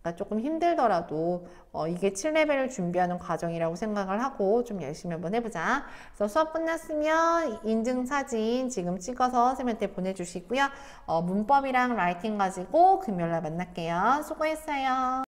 그러니까 조금 힘들더라도 어, 이게 7레벨을 준비하는 과정이라고 생각을 하고 좀 열심히 한번 해보자. 그래서 수업 끝났으면 인증사진 지금 찍어서 선생님한테 보내주시고요. 어, 문법이랑 라이팅 가지고 금요일날 만날게요. 수고했어요.